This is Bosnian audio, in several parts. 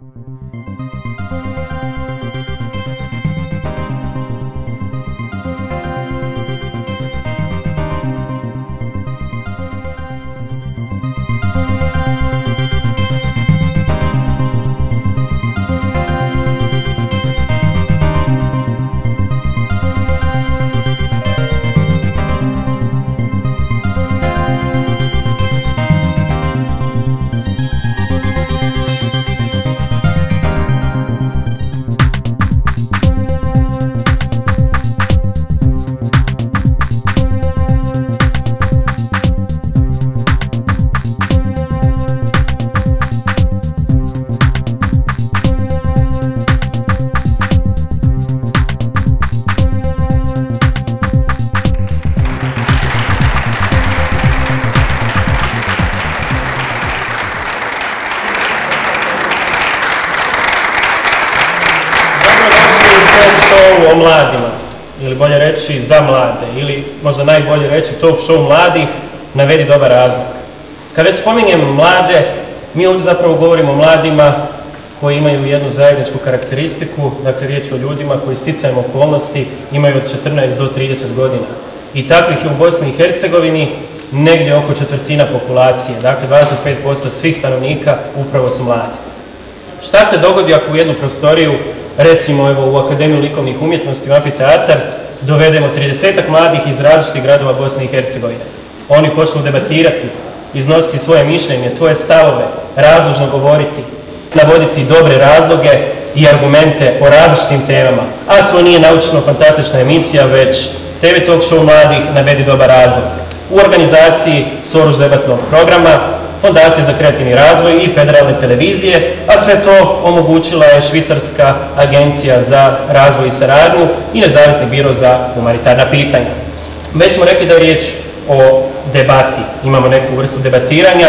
show reći za mlade, ili možda najbolje reći talk show mladih, navedi dobar razlog. Kada već spominjem mlade, mi ovdje zapravo govorimo o mladima koji imaju jednu zajedničku karakteristiku, dakle riječ o ljudima koji sticajem okolnosti imaju od 14 do 30 godina. I takvih je u Bosni i Hercegovini negdje oko četvrtina populacije, dakle 25% svih stanovnika upravo su mladi. Šta se dogodi ako u jednu prostoriju recimo evo u Akademiju likovnih umjetnosti u Amfiteatar, dovedemo 30 mladih iz različitih gradova Bosne i Hercegovine. Oni počnu debatirati, iznositi svoje mišljenje, svoje stavove, razložno govoriti, navoditi dobre razloge i argumente o različitim temama. A to nije naučno-fantastična emisija, već TV Talk Show mladih navedi dobar razlog. U organizaciji Soruš debatnog programa Fondacije za kreativni razvoj i federalne televizije, a sve to omogućila je Švicarska agencija za razvoj i saradnju i nezavisni biro za humanitarna pitanja. Već smo rekli da je riječ o debati, imamo neku vrstu debatiranja,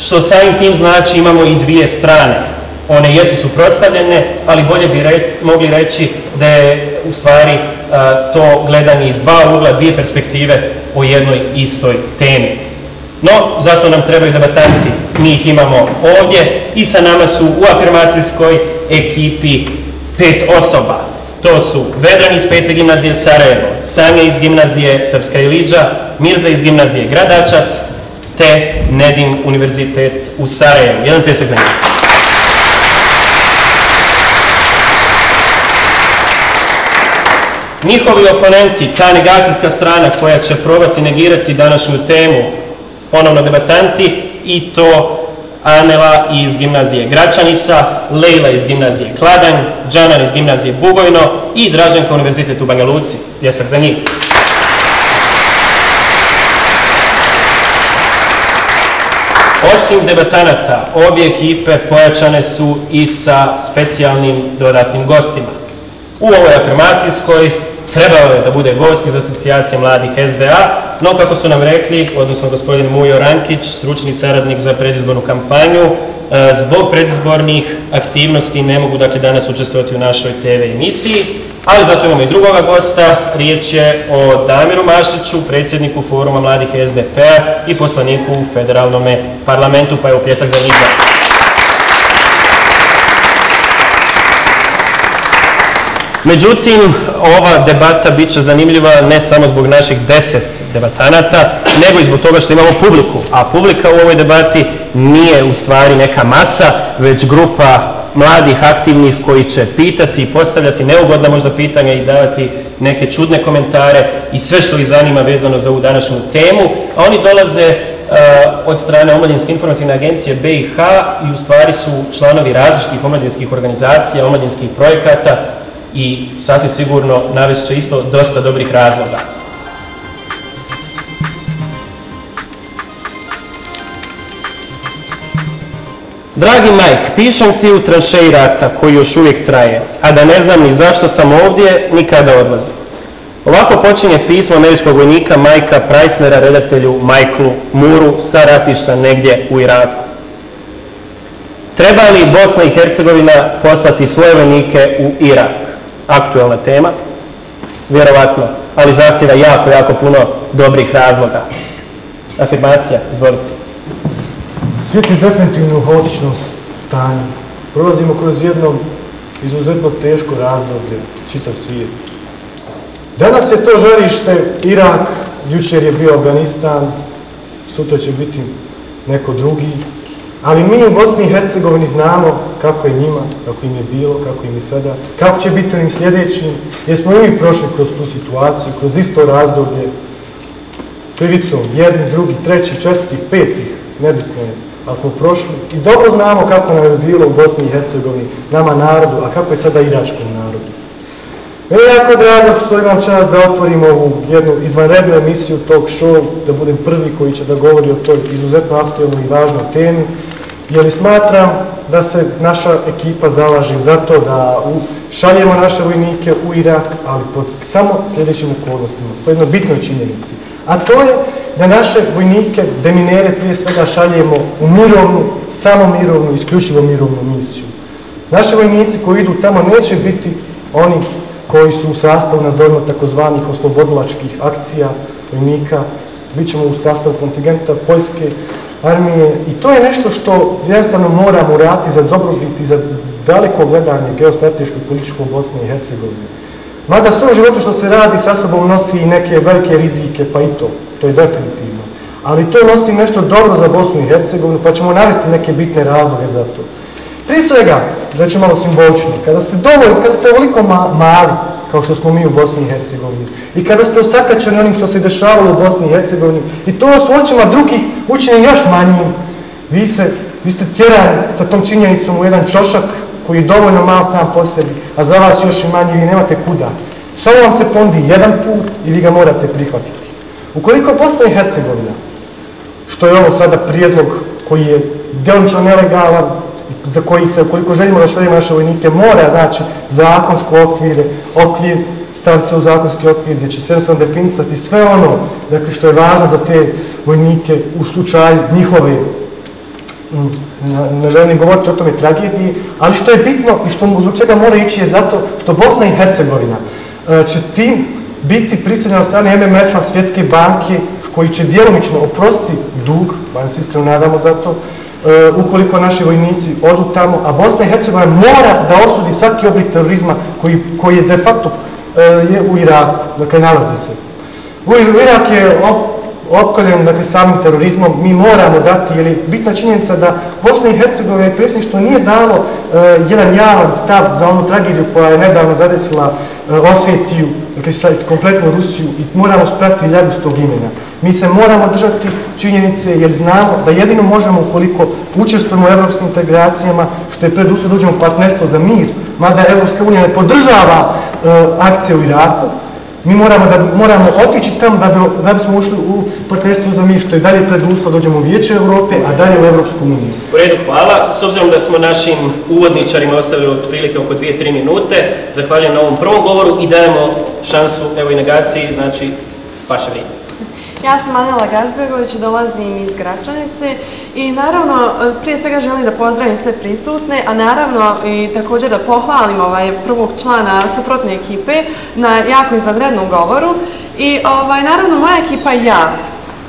što samim tim znači imamo i dvije strane. One jesu suprotstavljene, ali bolje bi re, mogli reći da je u stvari a, to gledanje iz dva ugla, dvije perspektive o jednoj istoj temi. No, zato nam trebaju debatanti. Mi ih imamo ovdje i sa nama su u afirmacijskoj ekipi pet osoba. To su Vedran iz pete gimnazije Sarajevo, Sanja iz gimnazije Srpska Iliđa, Mirza iz gimnazije Gradačac, te Nedim univerzitet u Sarajevu. Jedan pjesak za njih. Njihovi oponenti, ta negacijska strana koja će probati negirati današnju temu, ponovno debatanti i to Anela iz gimnazije Gračanica, Lejla iz gimnazije Kladanj, Džanan iz gimnazije Bugojno i Draženka univerzitet u Banja Luci. Jesak za njih. Osim debatanata, obje ekipe pojačane su i sa specijalnim dodatnim gostima. U ovoj afirmacijskoj trebao je da bude gost iz asocijacije mladih SDA, no kako su nam rekli, odnosno gospodin Mujo Rankić, stručni saradnik za predizbornu kampanju, e, zbog predizbornih aktivnosti ne mogu dakle danas učestvovati u našoj TV emisiji, ali zato imamo i drugoga gosta, riječ je o Damiru Mašiću, predsjedniku foruma mladih SDP-a i poslaniku u federalnom parlamentu, pa je u pjesak za njih. Međutim, ova debata bit će zanimljiva ne samo zbog naših deset debatanata, nego i zbog toga što imamo publiku. A publika u ovoj debati nije u stvari neka masa, već grupa mladih, aktivnih koji će pitati i postavljati neugodna možda pitanja i davati neke čudne komentare i sve što ih zanima vezano za ovu današnju temu. A oni dolaze uh, od strane Omladinske informativne agencije BiH i u stvari su članovi različitih omladinskih organizacija, omladinskih projekata, i sasvim sigurno navest će isto dosta dobrih razloga. Dragi Mike, pišem ti u tranšeji rata koji još uvijek traje, a da ne znam ni zašto sam ovdje, ni kada odlazim. Ovako počinje pismo američkog vojnika Majka Preissnera, redatelju Majklu Muru sa ratišta negdje u Iraku. Treba li Bosna i Hercegovina poslati svoje vojnike u Irak? Aktuelna tema, vjerovatno, ali zahtjeva jako, jako puno dobrih razloga. Afirmacija, izvolite. Svijet je definitivno u haotičnom stanju. Prolazimo kroz jedno izuzetno teško razdoblje, čitav svijet. Danas je to žarište Irak, jučer je bio Afganistan, sutra će biti neko drugi, ali mi u Bosni i Hercegovini znamo kako je njima, kako im je bilo, kako im je sada, kako će biti onim sljedećim, jer smo i mi prošli kroz tu situaciju, kroz isto razdoblje, krivicom, jedni, drugi, treći, četvrti, petih, nebitno je, ali smo prošli. I dobro znamo kako nam je bilo u Bosni i Hercegovini, nama narodu, a kako je sada iračkom narodu. Meni je jako drago što imam čas da otvorim ovu jednu izvanrednu emisiju talk show, da budem prvi koji će da govori o toj izuzetno aktualnoj i važnoj temi, jer smatram da se naša ekipa zalaži za to da u, šaljemo naše vojnike u Irak, ali pod samo sljedećim okolnostima, po jednoj bitnoj činjenici. A to je da naše vojnike, deminere prije svega šaljemo u mirovnu, samo mirovnu, isključivo mirovnu misiju. Naše vojnici koji idu tamo neće biti oni koji su u sastavu, nazovimo, takozvanih oslobodilačkih akcija vojnika, bit ćemo u sastavu kontingenta Poljske armije i to je nešto što jednostavno moramo uraditi za dobrobit i za daleko gledanje geostrateško i političko Bosne i Hercegovine. Mada sve u životu što se radi sa sobom nosi i neke velike rizike, pa i to, to je definitivno. Ali to nosi nešto dobro za Bosnu i Hercegovinu, pa ćemo navesti neke bitne razloge za to. Prije svega, da ću malo simbolično, kada ste dovoljni, kada ste ovoliko ma mali, kao što smo mi u Bosni i Hercegovini, i kada ste osakačeni onim što se dešavalo u Bosni i Hercegovini, i to su očima drugih učini još manjim, vi, se, vi ste tjerani sa tom činjenicom u jedan čošak koji je dovoljno mal sam po sebi, a za vas još i manji, vi nemate kuda. Samo vam se pondi jedan put i vi ga morate prihvatiti. Ukoliko Bosna i Hercegovina, što je ovo sada prijedlog koji je delnično nelegalan, za koji se, ukoliko želimo da šaljemo naše vojnike, mora znači zakonsko okvire, okvir, staviti se u zakonski okvir gdje će se jednostavno definicati sve ono dakle, što je važno za te vojnike u slučaju njihove ne želim govoriti o tome tragediji, ali što je bitno i što zbog čega mora ići je zato što Bosna i Hercegovina e, će s tim biti prisiljena od strane MMF-a, Svjetske banke, koji će djelomično oprostiti dug, bar se iskreno nadamo za to, e, ukoliko naši vojnici odu tamo, a Bosna i Hercegovina mora da osudi svaki oblik terorizma koji, koji je de facto e, je u Iraku, dakle nalazi se. U Irak je opkoljen dakle, samim terorizmom, mi moramo dati, jer je bitna činjenica da Bosna i Hercegovina i predsjedništvo nije dalo uh, jedan javan stav za onu tragediju koja je nedavno zadesila eh, uh, Osjetiju, dakle sad kompletnu Rusiju i moramo sprati ljagu s tog imena. Mi se moramo držati činjenice jer znamo da jedino možemo ukoliko učestvujemo u evropskim integracijama, što je pred usled uđemo partnerstvo za mir, mada Evropska unija ne podržava uh, akcije u Iraku, Mi moramo da moramo otići tamo da bi da bismo ušli u partnerstvo za mi, što je dalje preduslov, dođemo u Vijeće Evrope, a dalje u Evropsku uniju. U redu, hvala. S obzirom da smo našim uvodničarima ostavili otprilike oko 2-3 minute, zahvaljujem na ovom prvom govoru i dajemo šansu evo i negaciji, znači vaše vrijeme. Ja sam Anela Gazbegović, dolazim iz Gračanice i naravno prije svega želim da pozdravim sve prisutne, a naravno i također da pohvalim ovaj prvog člana suprotne ekipe na jako izvanrednom govoru i ovaj, naravno moja ekipa i ja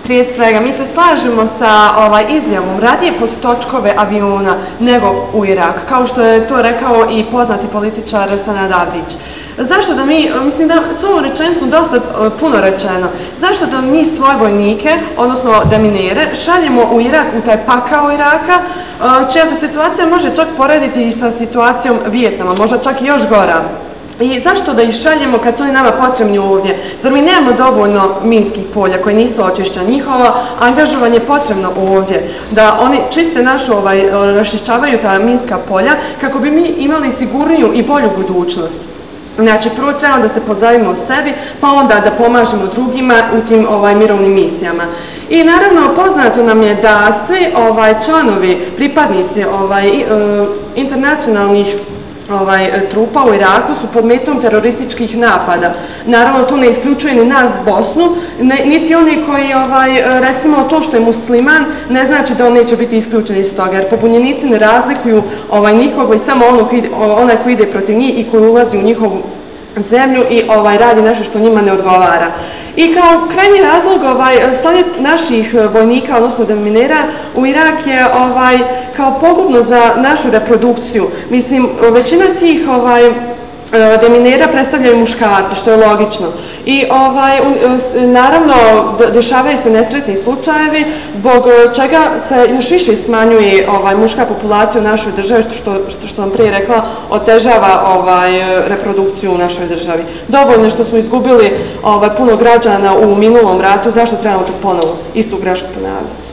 Prije svega, mi se slažemo sa ovaj izjavom radije pod točkove aviona nego u Irak, kao što je to rekao i poznati političar Sanad Avdić. Zašto da mi, mislim da s ovom rečenicom dosta e, puno rečeno, zašto da mi svoje vojnike, odnosno deminere, šaljemo u Irak, u taj pakao Iraka, e, čija se situacija može čak porediti i sa situacijom Vijetnama, možda čak i još gora. I zašto da ih šaljemo kad su oni nama potrebni ovdje? Zar mi nemamo dovoljno minskih polja koji nisu očišćeni? Njihovo angažovanje je potrebno ovdje, da oni čiste našu, ovaj, e, rašišćavaju ta minska polja kako bi mi imali sigurniju i bolju budućnost. Znači, prvo trebamo da se pozavimo o sebi, pa onda da pomažemo drugima u tim ovaj, mirovnim misijama. I naravno, poznato nam je da svi ovaj, članovi, pripadnici ovaj, e, internacionalnih ovaj, e, trupa u Iraku su pod metom terorističkih napada. Naravno, to ne isključuje ni nas Bosnu, ne, niti oni koji, ovaj, e, recimo, to što je musliman, ne znači da on neće biti isključen iz toga, jer pobunjenici ne razlikuju ovaj, nikog, i samo ono koji onaj koji ide protiv njih i koji ulazi u njihovu zemlju i ovaj radi nešto što njima ne odgovara. I kao krajnji razlog ovaj slanje naših vojnika odnosno deminera u Irak je ovaj kao pogubno za našu reprodukciju. Mislim, većina tih ovaj, e, deminera predstavljaju muškarci, što je logično. I ovaj, e, naravno, dešavaju se nesretni slučajevi, zbog e, čega se još više smanjuje ovaj, muška populacija u našoj državi, što, što, što vam prije rekla, otežava ovaj, reprodukciju u našoj državi. Dovoljno što smo izgubili ovaj, puno građana u minulom ratu, zašto trebamo to ponovo istu grešku ponavljati?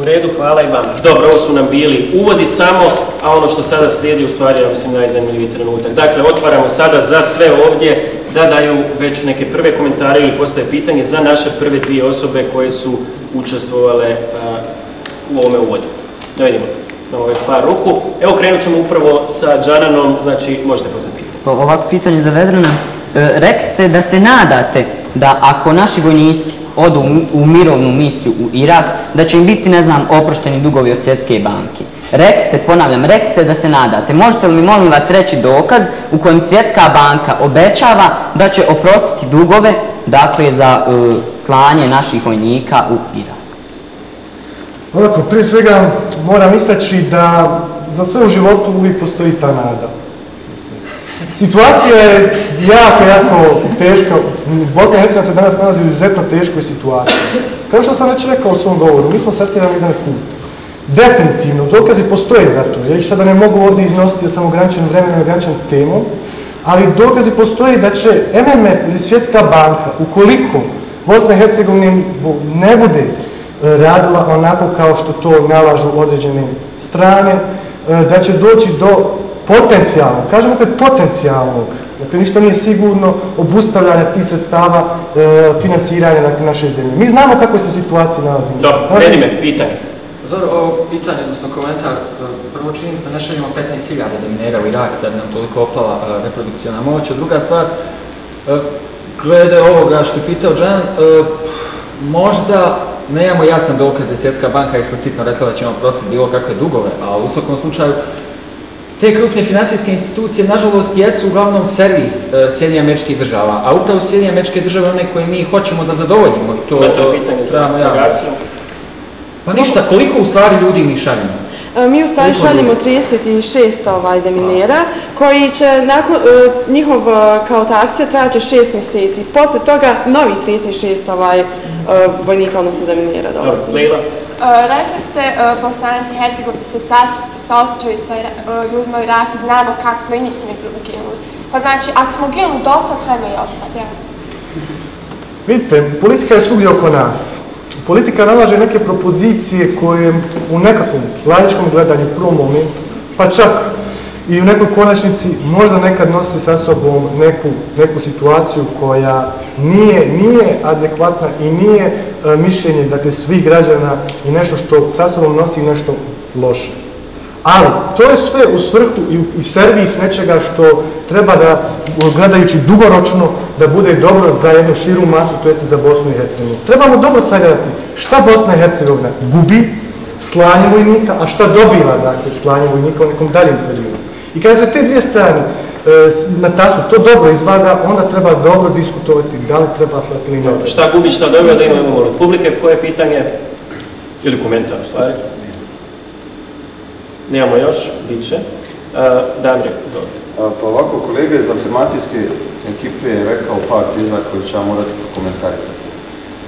U redu, hvala i vama. Dobro, ovo su nam bili uvodi samo, a ono što sada slijedi u stvari ja mislim, najzanimljiviji trenutak. Dakle, otvaramo sada za sve ovdje da daju već neke prve komentare ili postaje pitanje za naše prve dvije osobe koje su učestvovale a, u ovome uvodu. Da vidimo, imamo već par ruku. Evo, krenut ćemo upravo sa Džananom, znači, možete poznati pitanje. Ovako pitanje za Vedrana. E, rekli ste da se nadate da ako naši vojnici odu u mirovnu misiju u Irak, da će im biti, ne znam, oprošteni dugovi od svjetske banke. Rekste, ponavljam, rekste da se nadate. Možete li mi, molim vas, reći dokaz u kojem svjetska banka obećava da će oprostiti dugove, dakle, za uh, slanje naših vojnika u Irak? Ovako, prije svega moram istaći da za sve u životu uvijek postoji ta nada. Situacija je jako, jako teška. Bosna i Hercegovina se danas nalazi u izuzetno teškoj situaciji. Kao što sam već rekao u svom govoru, mi smo sretirali jedan put. Definitivno, dokazi postoje za to. Ja ih sada ne mogu ovdje iznositi da sam ograničen vremenom i ograničen temom, ali dokazi postoje da će MMF ili Svjetska banka, ukoliko Bosna i Hercegovina ne bude e, radila onako kao što to nalažu određene strane, e, da će doći do potencijalnog, kažem opet potencijalnog, dakle ništa nije sigurno obustavljanja tih sredstava e, finansiranja dakle, naše zemlje. Mi znamo kako se situacija nalazi. Dobro, redi me, pitanje. Dobro, ovo pitanje, odnosno komentar, e, prvo čini se da ne šaljemo 15.000 deminera u Irak da bi nam toliko oplala e, reprodukcijona moć. Druga stvar, e, glede ovoga što je pitao Džan, e, možda nemamo jasan dokaz da je Svjetska banka eksplicitno rekla da ćemo prostiti bilo kakve dugove, ali u svakom slučaju Te krupne financijske institucije, nažalost, jesu uglavnom servis uh, Sjedinja američkih država, a upravo Sjedinja američke države one koje mi hoćemo da zadovoljimo. To je to pitanje za agregaciju. Pa ništa, koliko u stvari ljudi mi šaljemo? E, mi u stvari šaljemo 36 ovaj deminera koji će nakon uh, njihov kao ta akcija trajaće 6 mjeseci. Posle toga novi 36 ovaj vojnika odnosno deminera dolazi. Leila. Eh, rekli ste eh, uh, i Hercegovci se saosećaju sa uh, ljudima u Iraku, znamo kako smo i mi se ginuli. Pa znači, ako smo ginuli dosad, hajmo i odsad, jel? Vidite, politika je svugdje oko nas. Politika nalaže neke propozicije koje u nekakvom laničkom gledanju prvom momentu, pa čak i u nekoj konačnici možda nekad nosi sa sobom neku, neku situaciju koja nije, nije adekvatna i nije e, mišljenje dakle, svih građana i nešto što sa sobom nosi nešto loše. Ali to je sve u svrhu i, i servis nečega što treba da, gledajući dugoročno, da bude dobro za jednu širu masu, to jeste za Bosnu i Hercegovinu. Trebamo dobro sagledati šta Bosna i Hercegovina gubi slanje vojnika, a šta dobiva dakle, slanje vojnika u nekom daljem periodu. I kada se te dvije strane e, na tasu to dobro izvaga, onda treba dobro diskutovati da li treba slati ili ne. Šta gubi, šta dobro, da imamo od publike, koje pitanje ili komentar u stvari? Nemamo još, bit će. Uh, Damir, izvolite. Pa ovako, kolega iz afirmacijske ekipe je rekao par teza koji će vam morati komentarisati.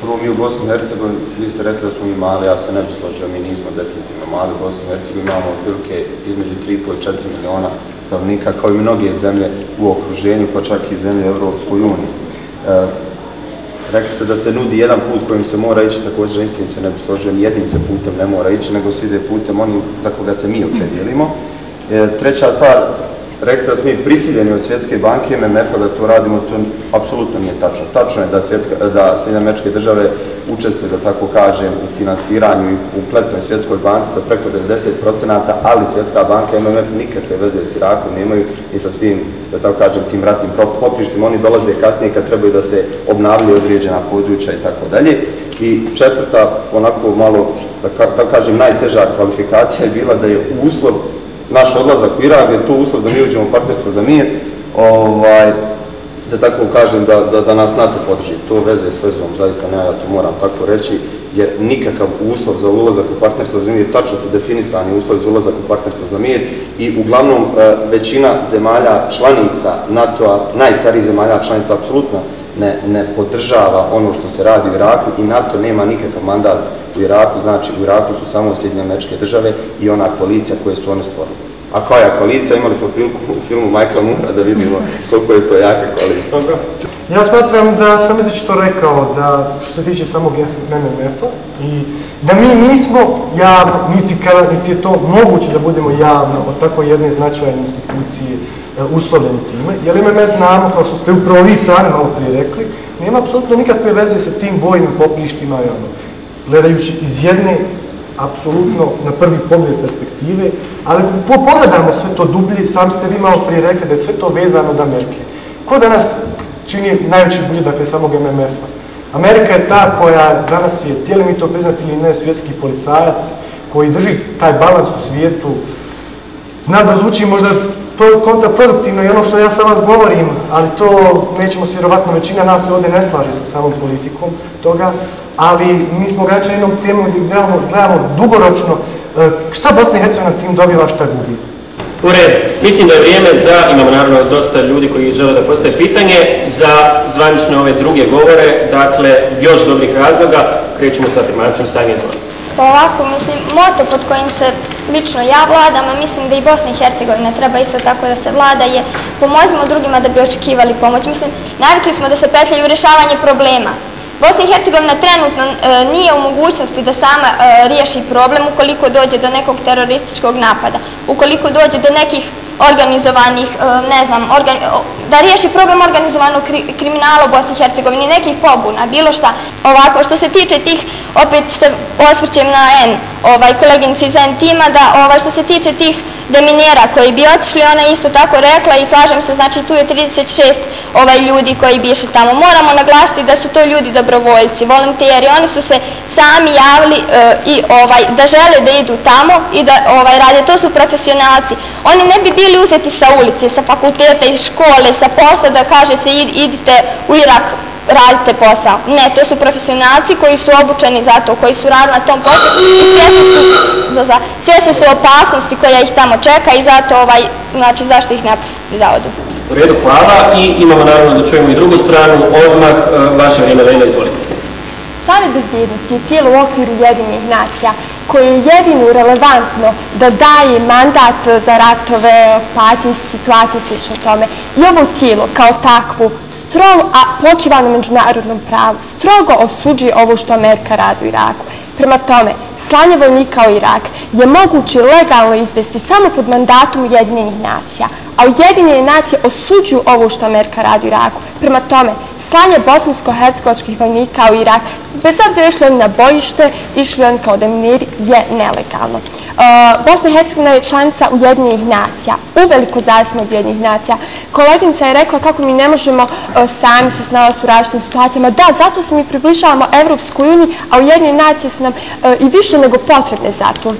Prvo, mi u Bosni i Hercegovini, vi ste rekli da smo mi mali, ja se ne bi složio, mi nismo definitivno mali. U Bosni i Hercegovini imamo otprilike između 3,5 i 4 miliona stavnika, kao i mnoge zemlje u okruženju, pa čak i zemlje Evropskoj uniji. E, rekli ste da se nudi jedan put kojim se mora ići, također na istim se ne bi složio, ni jednim se putem ne mora ići, nego se ide putem oni za koga se mi opredijelimo. E, treća stvar, rekli ste da smo mi prisiljeni od Svjetske banke MMF-a da to radimo, to apsolutno nije tačno. Tačno je da, svjetska, da Sjedinjene američke države učestvuju, da tako kažem, u finansiranju i u pletnoj Svjetskoj banci sa preko 90%, ali Svjetska banka i MMF nikakve veze s Irakom nemaju i sa svim, da tako kažem, tim ratnim poprištima. Oni dolaze kasnije kad trebaju da se obnavljaju određena područja i tako dalje. I četvrta, onako malo, da tako kažem, najteža kvalifikacija je bila da je uslov naš odlazak u Irak, je to uslov da mi uđemo u partnerstvo za mir, ovaj, da tako kažem, da, da, da nas NATO podrži. To veze s vezom, zaista ne, ja to moram tako reći, jer nikakav uslov za ulazak u partnerstvo za mir, tačno su definisani uslovi za ulazak u partnerstvo za mir i uglavnom eh, većina zemalja članica NATO-a, najstarijih zemalja članica, apsolutno ne, ne podržava ono što se radi u Iraku i NATO nema nikakav mandat u Iraku, znači u Iraku su samo Sjedinje američke države i ona koalicija koje su one stvorili. A koja je koalicija? Imali smo priliku u filmu Michaela Moore da vidimo koliko je to jaka koalicija. Ja smatram da sam izveći to rekao da što se tiče samog MMF-a i da mi nismo javno, niti, kada, niti je to moguće da budemo javno od tako jedne značajne institucije E, uslovljeni time, jer MMF znamo, kao što ste upravo vi sami malo prije rekli, nema apsolutno nikakve veze sa tim vojnim poprištima, ono, gledajući iz jedne apsolutno na prvi pogled perspektive, ali ako pogledamo sve to dublje, sam ste vi malo prije rekli da je sve to vezano od Amerike. Ko danas čini najveći budžet, dakle, samog MMF-a? Amerika je ta koja danas je, tijeli mi to priznati ili ne, svjetski policajac, koji drži taj balans u svijetu. Zna da zvuči možda kontraproduktivno i ono što ja sad govorim, ali to nećemo se vjerovatno, većina nas se ovdje ne slaže sa samom politikom toga, ali mi smo ograničeni jednom temu gdje gledamo, gledamo dugoročno e, šta Bosna i Hercegovina tim dobiva, šta gubi. U redu. Mislim da je vrijeme za, imamo naravno dosta ljudi koji žele da postaje pitanje, za zvanične ove druge govore, dakle, još dobrih razloga, krećemo sa afirmacijom Sanja Zvona. Pa ovako, mislim, moto pod kojim se lično ja vladam, a mislim da i Bosna i Hercegovina treba isto tako da se vlada, je pomozimo drugima da bi očekivali pomoć. Mislim, navikli smo da se petljaju u rešavanje problema. Bosna i Hercegovina trenutno e, nije u mogućnosti da sama e, riješi problem ukoliko dođe do nekog terorističkog napada, ukoliko dođe do nekih organizovanih, e, ne znam, organ, da riješi problem organizovanog kriminala u Bosni i Hercegovini, nekih pobuna, bilo šta. Ovako, što se tiče tih, opet se osvrćem na N, ovaj, koleginicu iz N tima, da ovaj, što se tiče tih deminera koji bi otišli, ona je isto tako rekla i slažem se, znači tu je 36 ovaj, ljudi koji bi išli tamo. Moramo naglasiti da su to ljudi dobrovoljci, volonteri, oni su se sami javili e, i ovaj, da žele da idu tamo i da ovaj, rade, to su profesionalci. Oni ne bi bili uzeti sa ulice, sa fakulteta, iz škole, sa posla da kaže se idite u Irak radite posao. Ne, to su profesionalci koji su obučeni za to, koji su radili na tom poslu i svjesni su, svjesni su opasnosti koja ih tamo čeka i zato ovaj, znači zašto ih ne pustiti da odu. U redu, hvala i imamo naravno da čujemo i drugu stranu, odmah e, vaše vrijeme, Lena, izvolite. Savet bezbjednosti je tijelo u okviru jedinih nacija koje je jedino relevantno da daje mandat za ratove, patnje, situacije slično tome. I ovo tijelo kao takvu strogo, a počiva na međunarodnom pravu, strogo osuđuje ovo što Amerika radi u Iraku. Prema tome, slanje vojnika u Irak je moguće legalno izvesti samo pod mandatom Ujedinjenih nacija, a Ujedinjene nacije osuđuju ovo što Amerika radi u Iraku. Prema tome, slanje bosansko-hercegovačkih vojnika u Irak, bez obzira išli oni na bojište, išli oni kao deminiri, je nelegalno. E, uh, Bosna i Hercegovina je članica Ujedinjenih nacija, uveliko zavisno od Ujedinjenih nacija. Koleginica je rekla kako mi ne možemo uh, sami se snalaziti u različitim situacijama. Da, zato se mi približavamo Evropskoj uniji, a Ujedinjene nacije su nam uh, i više nego potrebne za to.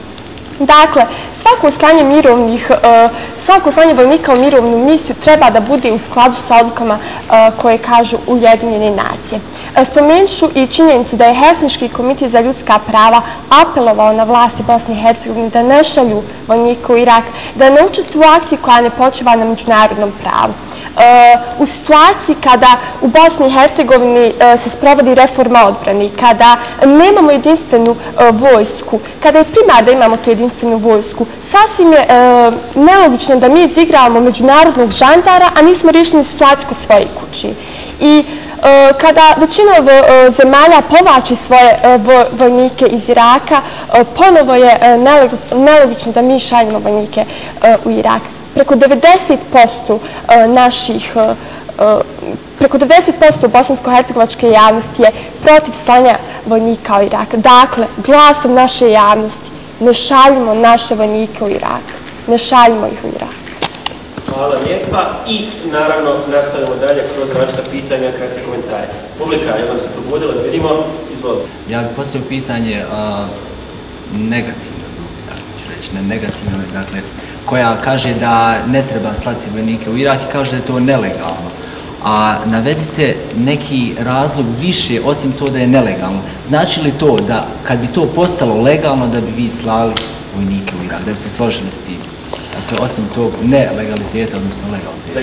Dakle, svako slanje mirovnih, e, svako slanje vojnika u mirovnu misiju treba da bude u skladu sa odlukama e, koje kažu Ujedinjene nacije. E, spomenut ću i činjenicu da je Helsinški komitet za ljudska prava apelovao na vlasti Bosne i Hercegovine da ne šalju vojnika u Irak, da ne učestvuju u akciji koja ne počeva na međunarodnom pravu E, u situaciji kada u Bosni i Hercegovini e, se sprovodi reforma odbrani, kada nemamo jedinstvenu e, vojsku, kada je prima da imamo tu jedinstvenu vojsku, sasvim je nelogično da mi izigravamo međunarodnog žandara, a nismo riješili situaciju kod svoje kući. I kada većina zemalja povači svoje vojnike iz Iraka, ponovo je nelogično da mi šaljemo vojnike u Irak preko 90% e, naših e, e, preko 90% bosansko-hercegovačke javnosti je protiv slanja vojnika u Irak. Dakle, glasom naše javnosti ne šaljimo naše vojnike u Irak. Ne šaljimo ih u Irak. Hvala lijepa i naravno nastavljamo dalje kroz različita pitanja, kratke komentare. Publika, je vam se probudila da vidimo? Izvolite. Ja bih postavio pitanje negativno, tako ću reći, ne negativno, dakle, koja kaže da ne treba slati vojnike u Irak i kaže da je to nelegalno. a navedite neki razlog više osim to da je nelegalno. Znači li to da kad bi to postalo legalno da bi vi slali vojnike u Irak, da bi se složili s tim? Dakle, osim tog nelegaliteta, odnosno legaliteta.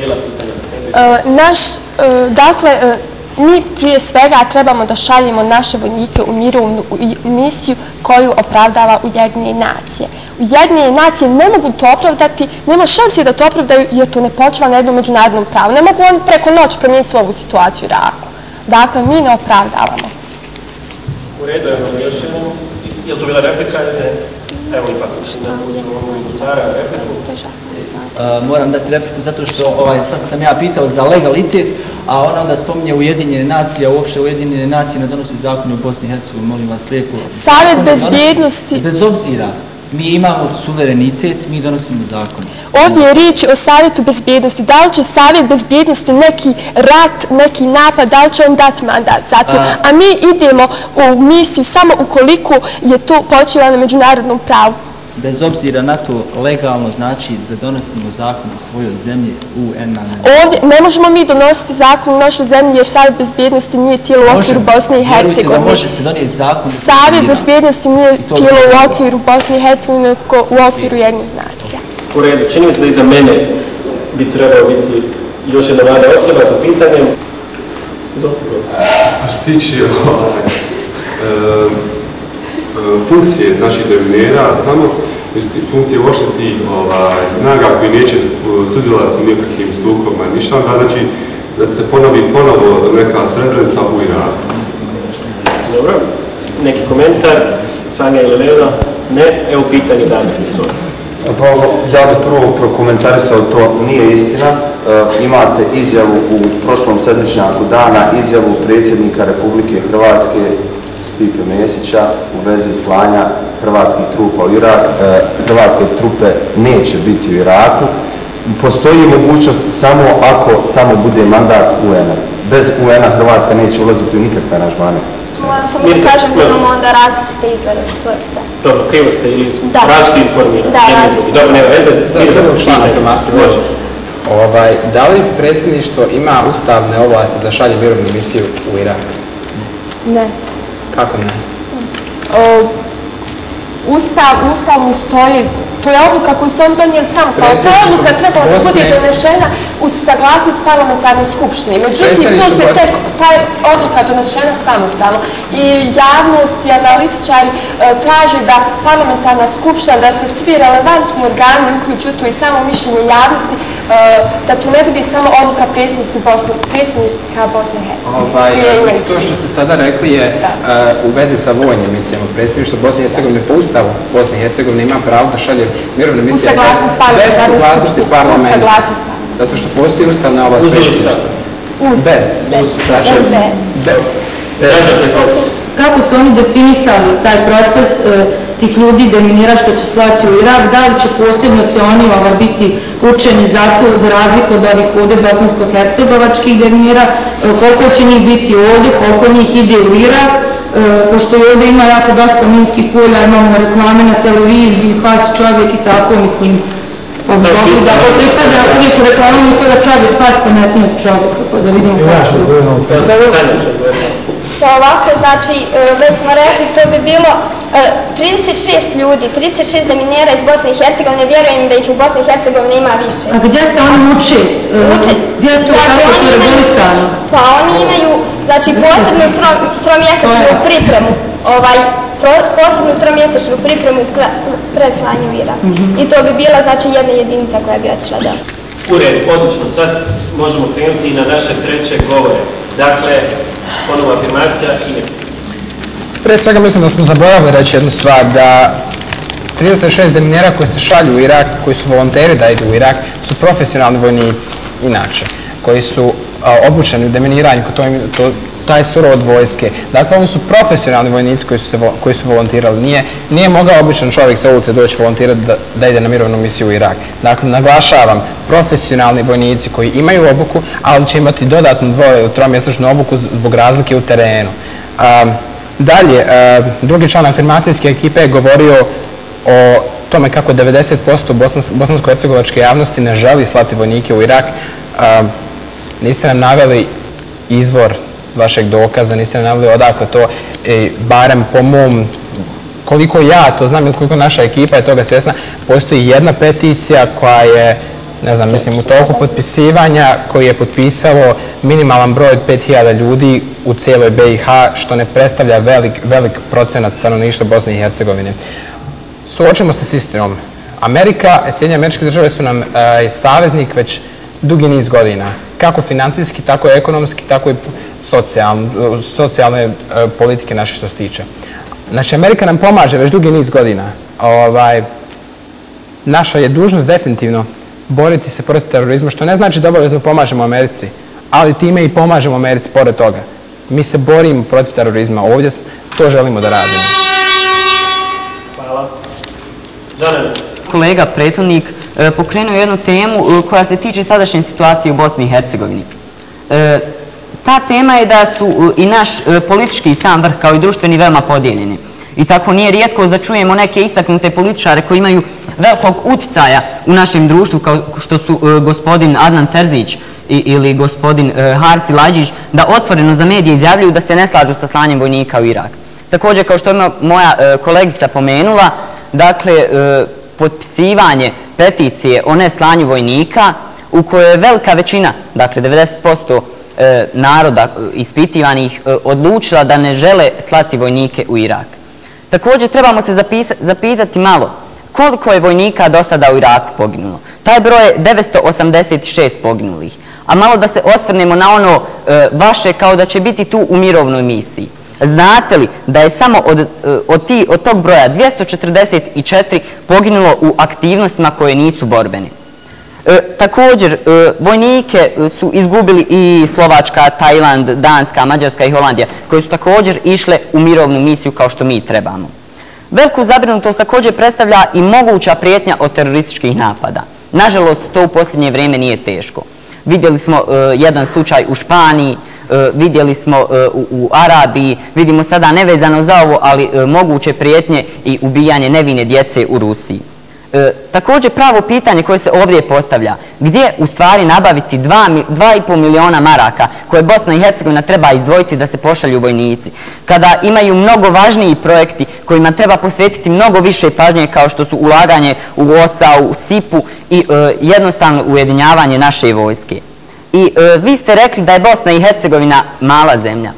E, naš, e, dakle, e, mi prije svega trebamo da šaljemo naše vojnike u mirovnu misiju koju opravdava Ujedinje nacije. Ujedinje nacije ne mogu to opravdati, nema šanse da to opravdaju jer to ne počeva na jednom međunarodnom pravu. Ne mogu oni preko noć promijeniti svoju situaciju u Iraku. Dakle, mi ne opravdavamo. U redu, evo još jednom. Je li to bila replika Evo ipak, stara replika. Uh, moram dati repliku zato što ovaj, sad sam ja pitao za legalitet, a ona onda spominje Ujedinjene nacije, a uopšte Ujedinjene nacije ne donosi zakon u Bosni i Hercegovini, molim vas lijepo. Savjet bezbjednosti. Bez obzira, mi imamo suverenitet, mi donosimo zakon. Ovdje je riječ o savjetu bezbjednosti. Da li će savjet bezbjednosti neki rat, neki napad, da li će on dati mandat za to? A mi idemo u misiju samo ukoliko je to počela na međunarodnom pravu bez obzira na to legalno znači da donosimo zakon u svojoj zemlji u NMN. Ovdje ne možemo mi donositi zakon u našoj zemlji jer Savjet bezbjednosti nije tijelo u okviru Bosne i Hercegovine. može se donijeti zakon. Savjet bezbjednosti nije tijelo u okviru Bosne i Hercegovine, nego u okviru jednih nacija. U redu, čini se da iza mene bi trebao biti još jedna mlada osoba sa pitanjem. Izvolite. A što tiče ovaj, funkcije naših devinera tamo, funkcije uopšte tih ovaj, snaga koji neće uh, sudjelovati u nekakvim sukobima, ništa onda znači da se ponovi ponovo neka srebrenica u Iraku. Dobro, neki komentar, Sanja ili Lena? Ne, evo pitanje Dani, Pa, ja da prvo prokomentarisao to nije istina. E, imate izjavu u prošlom sedmičnjaku dana, izjavu predsjednika Republike Hrvatske Stipe Mesića u vezi slanja hrvatskih trupa u Irak. E, hrvatske trupe neće biti u Iraku. Postoji mogućnost samo ako tamo bude mandat UN-a. Bez UN-a Hrvatska neće ulaziti u nikakve aranžmane. Moram samo da kažem da imamo onda različite izvore, to je sve. Dobro, krivo ste ili različite informirani? Da, različite. Dobro, nema veze, nije za član informacije. Može. Ovaj, da li predsjedništvo ima ustavne oblasti da šalje mirovnu misiju u Irak? Ne. Kako ne? Ustav, ustav mu stoji, to je odluka koju su oni donijeli samostalno. Ta odluka treba da bude donešena uz saglasnost parlamentarne skupštine. Međutim, to se tek, ta odluka donešena samostalno. I javnost i analitičari e, traže da parlamentarna skupština, da se svi relevantni organi uključuju tu i samo mišljenje javnosti, e, da tu ne bude samo odluka predsjednika Bosne i Hercegovine. Ovaj, to što ste sada rekli je e, u vezi sa vojnjem, mislim, predsjedništvo Bosne i Hercegovine po ustavu Bosne i Hercegovine ima pravo da šalje mirovne misije bez saglasnosti parlamenta. Zato što postoji ustavna oblast predsjedništva. Bez. Bez. Znači, Kako su oni definisali taj proces e, tih ljudi deminira što će slati u Irak, da li će posebno se oni ova, biti učeni za to, za razliku od ovih ovdje bosansko-hercegovačkih deminira, e, koliko će njih biti ovdje, koliko njih ide u Irak, pošto ovdje ima jako dosta minskih polja, imamo reklame na televiziji, pas čovjek i tako, mislim, da, pošto ispada, uvijek u reklamu ispada čovjek, pas pametnijeg čovjeka, pa da vidimo kako. Pa ovako, znači, e, već smo rekli, to bi bilo 36 ljudi, 36 deminera iz Bosne i Hercegovine, vjerujem da ih u Bosni i Hercegovine ima više. A gdje se oni uče? Uče. Gdje je to znači, kako oni imaju, Pa oni imaju, znači, posebnu tromjesečnu pripremu, ovaj, posebnu tromjesečnu pripremu pred slanjem Irak. I to bi bila, znači, jedna jedinica koja bi otišla da. U redu, odlično. Sad možemo krenuti na naše treće govore. Dakle, ponovna afirmacija i necija. Pre svega mislim da smo zaboravili reći jednu stvar, da 36 deminera koji se šalju u Irak, koji su volonteri da idu u Irak, su profesionalni vojnici, inače, koji su obučeni u deminiranju, to, to, taj SURO od vojske. Dakle, oni su profesionalni vojnici koji su, se, koji su volontirali. Nije, nije mogao običan čovjek sa ulice doći volontirati da, da ide na mirovnu misiju u Irak. Dakle, naglašavam, profesionalni vojnici koji imaju obuku, ali će imati dodatnu dvoje u tromjesečnu obuku zbog razlike u terenu. Um, Dalje, drugi član afirmacijske ekipe je govorio o tome kako 90% bosansko-hercegovačke javnosti ne želi slati vojnike u Irak. E, niste nam naveli izvor vašeg dokaza, niste navili odakle to, e, barem po mom koliko ja to znam ili koliko naša ekipa je toga svjesna, postoji jedna peticija koja je ne znam, mislim, u toku potpisivanja koji je potpisalo minimalan broj od 5000 ljudi u cijeloj BiH, što ne predstavlja velik, velik procenat stanovništva Bosne i Hercegovine. Suočimo se s istinom. Amerika, Sjedinje američke države su nam e, saveznik već dugi niz godina. Kako financijski, tako i ekonomski, tako i socijalne, socijalne e, politike naše što se tiče. Znači, Amerika nam pomaže već dugi niz godina. Ovaj, naša je dužnost definitivno boriti se protiv terorizma, što ne znači da obavezno pomažemo Americi, ali time i pomažemo Americi pored toga. Mi se borimo protiv terorizma, ovdje to želimo da radimo. Hvala. Kolega prethodnik e, E, pokrenuo jednu temu e, koja se tiče sadašnje situacije u Bosni i Hercegovini. E, ta tema je da su i naš politički sam vrh kao i društveni veoma podijeljeni. I tako nije rijetko da čujemo neke istaknute političare koji imaju velikog uticaja u našem društvu kao što su gospodin Adnan Terzić ili gospodin Harci Lađić da otvoreno za medije izjavljuju da se ne slažu sa slanjem vojnika u Irak. Također kao što je moja kolegica pomenula, dakle, potpisivanje peticije o neslanju vojnika u kojoj je velika većina, dakle 90% e, naroda e, ispitivanih e, odlučila da ne žele slati vojnike u Irak. Također trebamo se zapitati malo koliko je vojnika do sada u Iraku poginulo. Taj broj je 986 poginulih. A malo da se osvrnemo na ono e, vaše kao da će biti tu u mirovnoj misiji. Znate li da je samo od, eh, od, ti, od tog broja 244 poginulo u aktivnostima koje nisu borbene? E, također, e, vojnike su izgubili i Slovačka, Tajland, Danska, Mađarska i Holandija, koji su također išle u mirovnu misiju kao što mi trebamo. Veliku zabrinutost također predstavlja i moguća prijetnja od terorističkih napada. Nažalost, to u posljednje vrijeme nije teško. Vidjeli smo e, jedan slučaj u Španiji, E, vidjeli smo e, u Arabiji, vidimo sada nevezano za ovo, ali e, moguće prijetnje i ubijanje nevine djece u Rusiji. E, također pravo pitanje koje se ovdje postavlja, gdje u stvari nabaviti 2,5 miliona maraka koje Bosna i Hercegovina treba izdvojiti da se pošalju vojnici, kada imaju mnogo važniji projekti kojima treba posvetiti mnogo više pažnje kao što su ulaganje u OSA, u SIP-u i e, jednostavno ujedinjavanje naše vojske. I e, vi ste rekli da je Bosna i Hercegovina mala zemlja.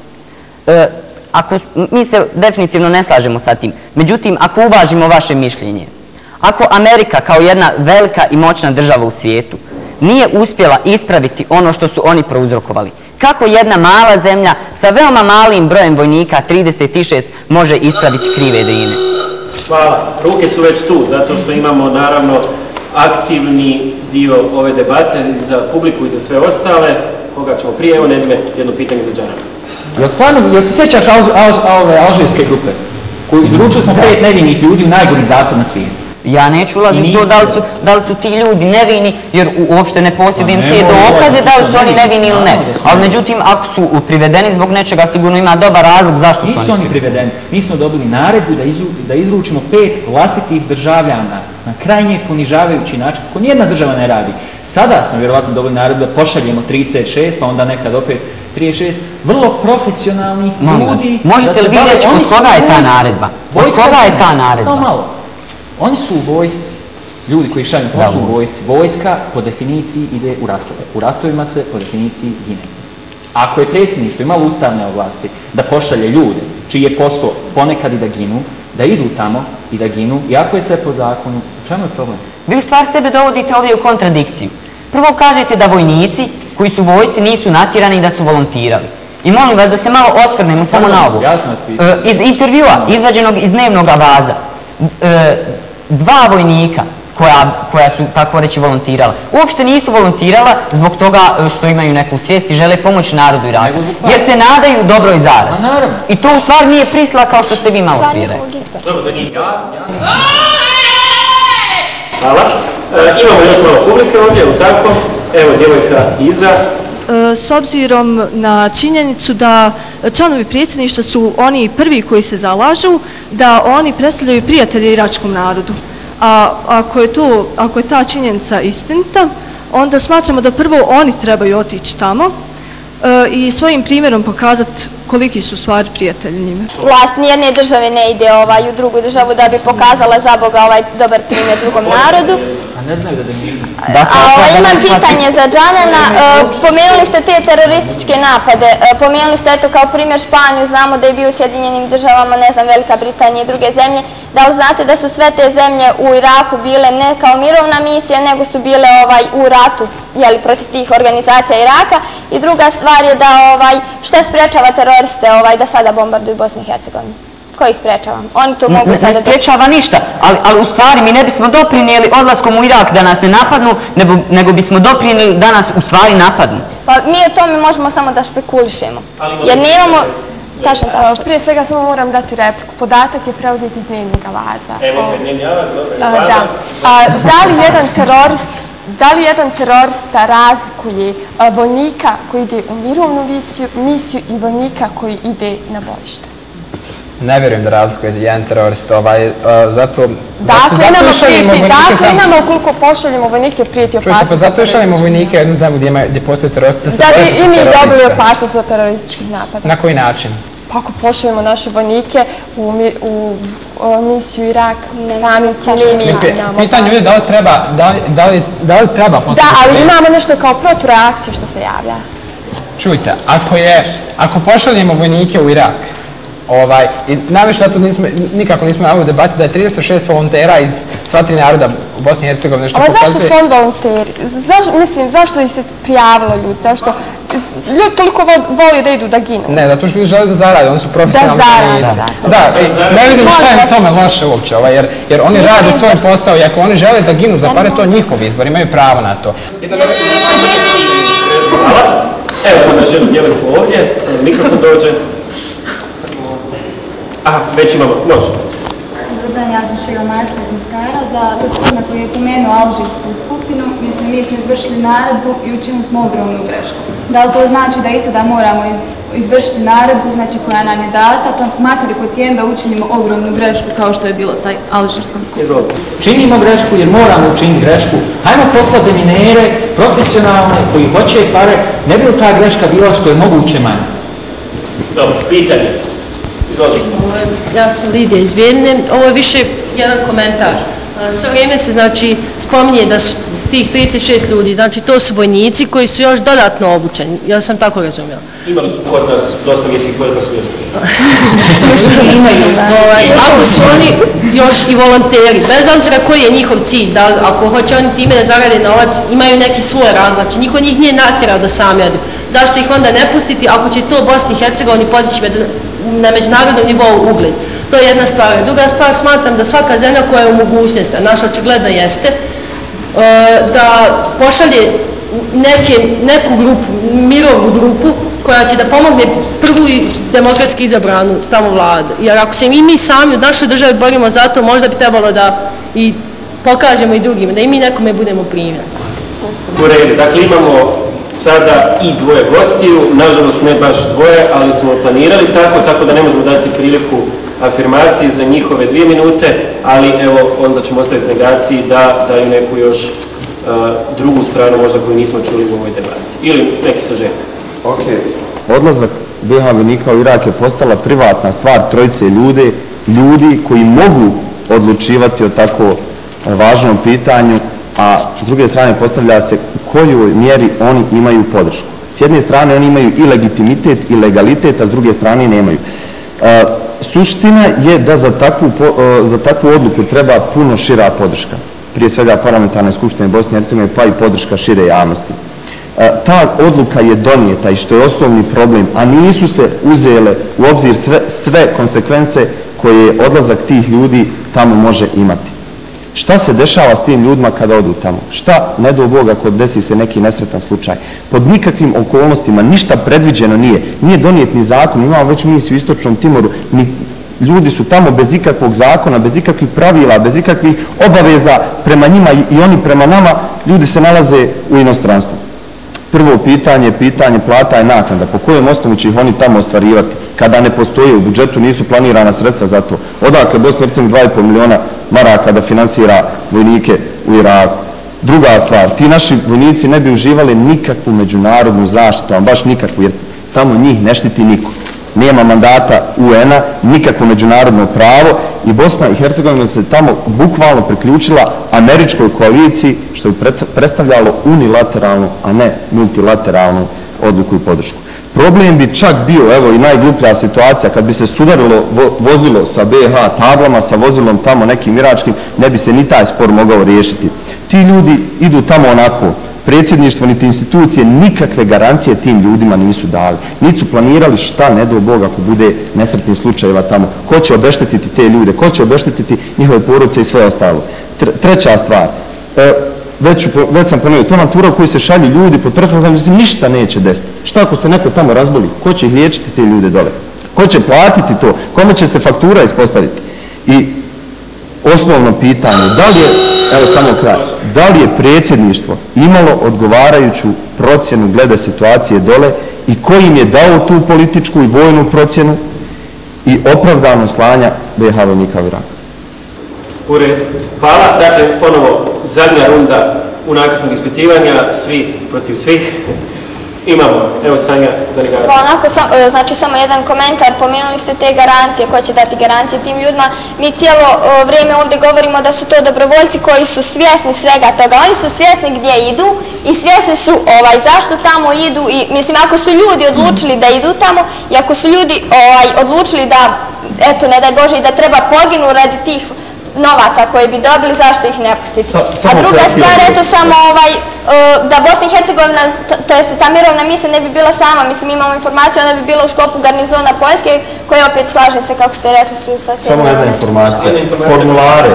E, ako, mi se definitivno ne slažemo sa tim. Međutim, ako uvažimo vaše mišljenje, Ako Amerika kao jedna velika i moćna država u svijetu nije uspjela ispraviti ono što su oni prouzrokovali, kako jedna mala zemlja sa veoma malim brojem vojnika, 36, može ispraviti krive drine? Hvala. Pa, ruke su već tu, zato što imamo naravno aktivni dio ove debate za publiku i za sve ostale. Koga ćemo prije? Evo Nedime, jedno pitanje za Džana. Jel stvarno, jel se sjećaš ove alžirske grupe? Koji izručili smo pet nevinih ljudi u najgori zatvor na svijetu. Ja neću ulaziti to da li, su, da li su ti ljudi nevini, jer uopšte ne posjedujem pa te dokaze da li su oni nevini ili ne. Ali međutim, ako su privedeni zbog nečega, sigurno ima dobar razlog zašto su oni. Nisu oni privedeni. Mi smo dobili naredbu da, izru, da izručimo pet vlastitih državljana na krajnje ponižavajući način, kako nijedna država ne radi. Sada smo vjerovatno dobili naredbu da pošaljemo 36, pa onda nekad opet 36, vrlo profesionalni ljudi. Možete li vi reći od koga je ta naredba? Od koga je ta naredba? Samo malo. Oni su u vojsci, ljudi koji šalju, oni su u vojsci. Vojska po definiciji ide u ratove. U ratovima se po definiciji gine. Ako je predsjedništvo imalo ustavne oblasti da pošalje ljude, čiji je posao ponekad i da ginu, da idu tamo i da ginu, i ako je sve po zakonu, u čemu je problem? Vi u stvar sebe dovodite ovdje u kontradikciju. Prvo kažete da vojnici koji su vojci nisu natirani i da su volontirali. I molim vas da se malo osvrnemo samo na ovo. Ja sam vas. E, iz intervjua, izvađenog iz dnevnog avaza, e, dva vojnika koja, koja su tako reći volontirala. Uopšte nisu volontirala zbog toga e, što imaju neku svijest i žele pomoći narodu Iraku. Jer se nadaju dobroj zaradi. I to u stvar nije prisla kao što ste vi malo prije rekli. Dobro, za njih. Hvala. E, imamo još malo publike ovdje, u tako. Evo, djevojka Iza. E, s obzirom na činjenicu da članovi predsjedništva su oni prvi koji se zalažu da oni predstavljaju prijatelje iračkom narodu. A ako je, to, ako je ta činjenica istinita, onda smatramo da prvo oni trebaju otići tamo e, i svojim primjerom pokazati koliki su stvari prijatelji njime. Vlast nijedne države ne ide ovaj, u drugu državu da bi pokazala za Boga ovaj dobar primjer drugom narodu. Ne znaju da da mi... A ovaj, imam pitanje za Džanana. E, pomenuli ste te terorističke napade. E, pomenuli ste eto kao primjer Španiju. Znamo da je bio u Sjedinjenim državama, ne znam, Velika Britanija i druge zemlje. Da li znate da su sve te zemlje u Iraku bile ne kao mirovna misija, nego su bile ovaj u ratu jeli, protiv tih organizacija Iraka? I druga stvar je da ovaj, šta sprečava teroriste ovaj, da sada bombarduju Bosnu i Hercegovinu? Ko ih sprečava? Oni to mogu sada... Ne sprečava ništa, ali, ali u stvari mi ne bismo doprinijeli odlaskom u Irak da nas ne napadnu, nego, nego bismo doprinijeli da nas u stvari napadnu. Pa mi o tome možemo samo da špekulišemo. Jer nemamo... Tašan završak. Prije svega samo moram dati repliku. Podatak je preuzet iz dnevnika Vaza. Evo, dnevni javaz, dobro. Da. A, da li jedan terorist Da li jedan terorista razlikuje vojnika koji ide u mirovnu misiju, misiju i vojnika koji ide na bojište? Ne vjerujem da razlikuje jedan terorist, ovaj, zato... Dakle, zato, zato šaljemo vojnike dakle, tamo. Dakle, koliko pošaljemo vojnike prijeti opasnost. Čujte, pa zato je šaljemo vojnike u jednu zemlju gdje, ima, gdje postoje teroristi. Da, da bi i mi dobili opasnost od terorističkih napada. Na koji način? Pa ako pošaljemo naše vojnike u, u, u misiju Irak, sami ti ne imamo Pitanje je da li treba, da li, da li, da li treba Da, ali imamo nešto kao protureakciju što se javlja. Čujte, ako je, ako pošaljemo vojnike u Irak, Ovaj, I najviše da tu nismo, nikako nismo na u debati da je 36 volontera iz sva tri naroda u Bosni i Hercegovini nešto pokazuje. Ali zašto su oni volonteri? Mislim, zašto ih se prijavilo ljudi? Zašto? Ljudi toliko voli da idu da ginu. Ne, zato što ljudi žele da zarade, oni su profesionalni. Da zarade. Da, da, ne vidim šta je tome loše uopće, ovaj, jer, jer oni rade svoj posao i ako oni žele da ginu za pare, to je njihov izbor, imaju pravo na to. Hvala. Evo, da još jednu djevenku ovdje, sad mikrofon dođe. Aha, već imamo, može. Dobar dan, ja sam Šila Majsla iz Mistara. Za gospodina koji je pomenuo Alžirsku skupinu, mislim, mi smo izvršili naredbu i učinili smo ogromnu grešku. Da li to znači da i sada moramo izvršiti naredbu, znači koja nam je data, pa makar i po cijenu da učinimo ogromnu grešku kao što je bilo sa Alžirskom skupinom. Činimo grešku jer moramo učiniti grešku. Hajmo poslati minere, profesionalne, koji hoće pare, ne bi li ta greška bila što je moguće manje? Dobro, pitanje. Izvolite. Ja sam Lidija iz Vjedine. Ovo je više jedan komentar. Sve vrijeme se znači spominje da su tih 36 ljudi, znači to su vojnici koji su još dodatno obučeni. Ja sam tako razumio. Imali su kod nas dosta viskih kod nas su još ovaj, Ako su oni još i volonteri, bez obzira koji je njihov cilj, da ako hoće oni time da zarade novac, imaju neki svoj raz, znači niko njih nije natjerao da sami odu. Zašto ih onda ne pustiti ako će to Bosni i Hercegovini podići na međunarodnom nivou ugled. To je jedna stvar. Druga stvar, smatram da svaka zemlja koja je u mogućnosti, a naša očigledno jeste, e, da pošalje neke, neku grupu, mirovnu grupu, koja će da pomogne prvu i demokratski izabranu tamo vladu. Jer ako se i mi sami od naše države borimo za to, možda bi trebalo da i pokažemo i drugima, da i mi nekome budemo primjer. U redu, dakle imamo sada i dvoje gostiju, nažalost ne baš dvoje, ali smo planirali tako, tako da ne možemo dati priliku afirmaciji za njihove dvije minute, ali evo onda ćemo ostaviti negaciji da daju neku još uh, drugu stranu možda koju nismo čuli u ovoj debati. Ili neki sažetak. Ok. Odlazak BH vojnika u Irak je postala privatna stvar trojice ljude, ljudi koji mogu odlučivati o tako važnom pitanju, a s druge strane postavlja se u kojoj mjeri oni imaju podršku. S jedne strane oni imaju i legitimitet i legalitet, a s druge strane nemaju. E, suština je da za takvu, e, za takvu odluku treba puno šira podrška. Prije svega parlamentarne skupštine Bosne i Hercegovine, pa i podrška šire javnosti. E, ta odluka je donijeta i što je osnovni problem, a nisu se uzele u obzir sve, sve konsekvence koje odlazak tih ljudi tamo može imati. Šta se dešava s tim ljudima kada odu tamo? Šta, ne do Boga, ako desi se neki nesretan slučaj? Pod nikakvim okolnostima, ništa predviđeno nije. Nije donijet ni zakon, imamo već misiju u Istočnom Timoru, ni ljudi su tamo bez ikakvog zakona, bez ikakvih pravila, bez ikakvih obaveza prema njima i oni prema nama, ljudi se nalaze u inostranstvu. Prvo pitanje, pitanje plata je naknada. Po kojem osnovu će ih oni tamo ostvarivati? Kada ne postoje u budžetu, nisu planirana sredstva za to. Odakle Bosna Hercegovina 2,5 miliona maraka da finansira vojnike u Iraku. Druga stvar, ti naši vojnici ne bi uživali nikakvu međunarodnu zaštitu, a baš nikakvu, jer tamo njih ne štiti niko. Nema mandata UN-a, nikakvo međunarodno pravo i Bosna i Hercegovina se tamo bukvalno priključila američkoj koaliciji što je predstavljalo unilateralnu, a ne multilateralnu odluku i podršku. Problem bi čak bio, evo i najgluplja situacija, kad bi se sudarilo vozilo sa BH tablama, sa vozilom tamo nekim iračkim, ne bi se ni taj spor mogao riješiti. Ti ljudi idu tamo onako, predsjedništvo niti institucije nikakve garancije tim ljudima nisu dali. Nisu planirali šta ne do Boga ako bude nesretni slučajeva tamo. Ko će obeštetiti te ljude, ko će obeštetiti njihove poruce i sve ostalo. Treća stvar, e, već, već sam ponovio, to je natura u koji se šalju ljudi pod pretvodom, da se ništa neće desiti. Šta ako se neko tamo razboli? Ko će ih liječiti te ljude dole? Ko će platiti to? Kome će se faktura ispostaviti? Osnovnom osnovno pitanje, da li je, evo samo kraj, da li je predsjedništvo imalo odgovarajuću procjenu glede situacije dole i kojim je dao tu političku i vojnu procjenu i opravdano slanja BH vojnika u Irak. U redu. Hvala. Dakle, ponovo zadnja runda u nakresnog ispitivanja, svi protiv svih. Imamo, evo Sanja, za Pa onako, sam, e, znači samo jedan komentar, pomenuli ste te garancije, ko će dati garancije tim ljudima. Mi cijelo e, vrijeme ovdje govorimo da su to dobrovoljci koji su svjesni svega toga. Oni su svjesni gdje idu i svjesni su ovaj, zašto tamo idu i mislim ako su ljudi odlučili da idu tamo i ako su ljudi ovaj, odlučili da, eto ne daj Bože, i da treba poginu radi tih novaca koje bi dobili, zašto ih ne pustiti? A druga stvar, eto samo ovaj, e, da Bosna i Hercegovina, to jeste ta mirovna misija ne bi bila sama, mislim imamo informaciju, ona bi bila u skopu garnizona Poljske, koja opet slaže se, kako ste rekli, su sa Samo jedna informacija, formulare,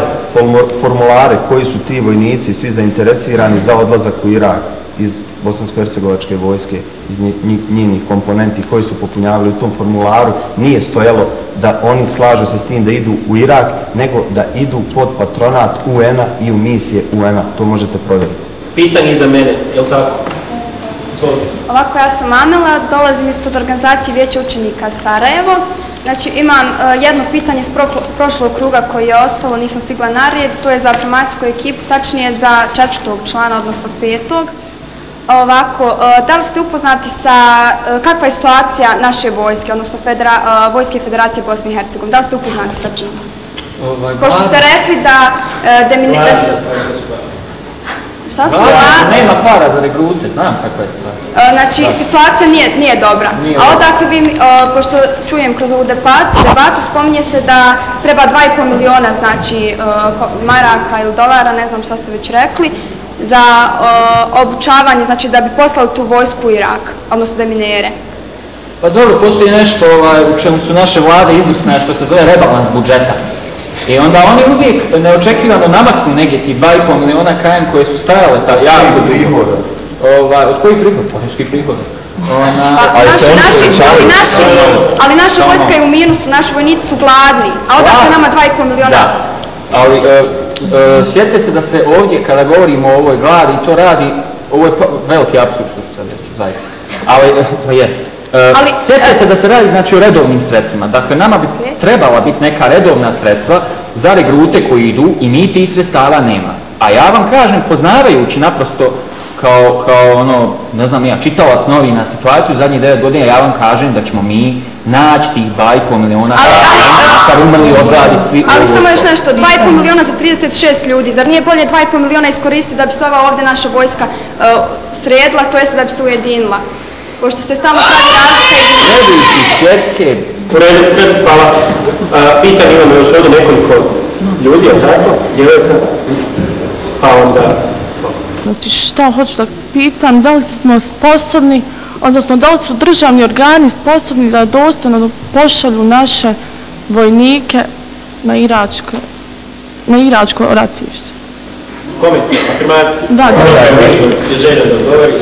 formulare koji su ti vojnici svi zainteresirani za odlazak u Irak iz bosansko-hercegovačke vojske, iz njenih komponenti koji su popunjavali u tom formularu, nije stojalo da oni slažu se s tim da idu u Irak, nego da idu pod patronat UN-a i u misije UN-a. To možete provjeriti. Pitanje za mene, je li tako? Ovako, ja sam Amela, dolazim ispod organizacije Vijeća učenika Sarajevo. Znači, imam uh, jedno pitanje iz prošlog kruga koji je ostalo, nisam stigla na red, to je za afirmacijsku ekipu, tačnije za četvrtog člana, odnosno petog. Ovako, uh, da li ste upoznati sa uh, kakva je situacija naše vojske, odnosno federa, uh, Vojske Federacije Bosne i Hercegovine? Da li ste upoznati sa čim? Ovaj, Pošto ste rekli da... da su, Šta su vlade? Nema para za regrute, znam kakva je situacija. Znači, situacija nije, nije dobra. Nije A odakle vi, pošto čujem kroz ovu debatu, spominje se da treba 2,5 miliona, znači, maraka ili dolara, ne znam šta ste već rekli, za obučavanje, znači da bi poslali tu vojsku u Irak, odnosno da minere? Pa dobro, postoji nešto ovaj, u čemu su naše vlade izvrsne, što se zove rebalans budžeta. I onda oni uvijek neočekivano namaknu negdje ti 2,5 miliona KM koje su stajale ta javno prihoda. Ovaj, od kojih prihoda? Poheških prihoda. Ona... Pa, naši, naši, ali, naši, ali naša vojska je u minusu, naši vojnici su gladni, a odakle nama 2,5 miliona? Da, ali e, e, sjetite se da se ovdje, kada govorimo o ovoj gladi, to radi, ovo je veliki absurd što ću sad reći, zaista. Ali, e, to jest. E, ali, sjetite se da se radi znači, o redovnim sredstvima. Dakle, nama bi trebala biti neka redovna sredstva za regrute koji idu i mi ti sredstava nema. A ja vam kažem, poznavajući naprosto kao, kao ono, ne znam ja, čitalac novina situaciju u zadnjih devet godina, ja vam kažem da ćemo mi naći tih 2,5 miliona kad umrli obradi svi Ali samo još nešto, 2,5 miliona za 36 ljudi, zar nije bolje 2,5 miliona iskoristiti da bi se ova ovdje naša vojska uh, sredila, to jest da bi se ujedinila? Pošto ste stalno pravi razlika između... Redujte svjetske... U redu, redu, hvala. Pitanje imamo još ovdje nekoliko ljudi, je tako? Djevojka? Pa onda... Znači šta hoću da pitam, da li smo sposobni, odnosno da li su državni organi sposobni da dostojno pošalju naše vojnike na iračko, na iračko ratište? Kome? Afirmacije? Da, da. Je želja da odgovori?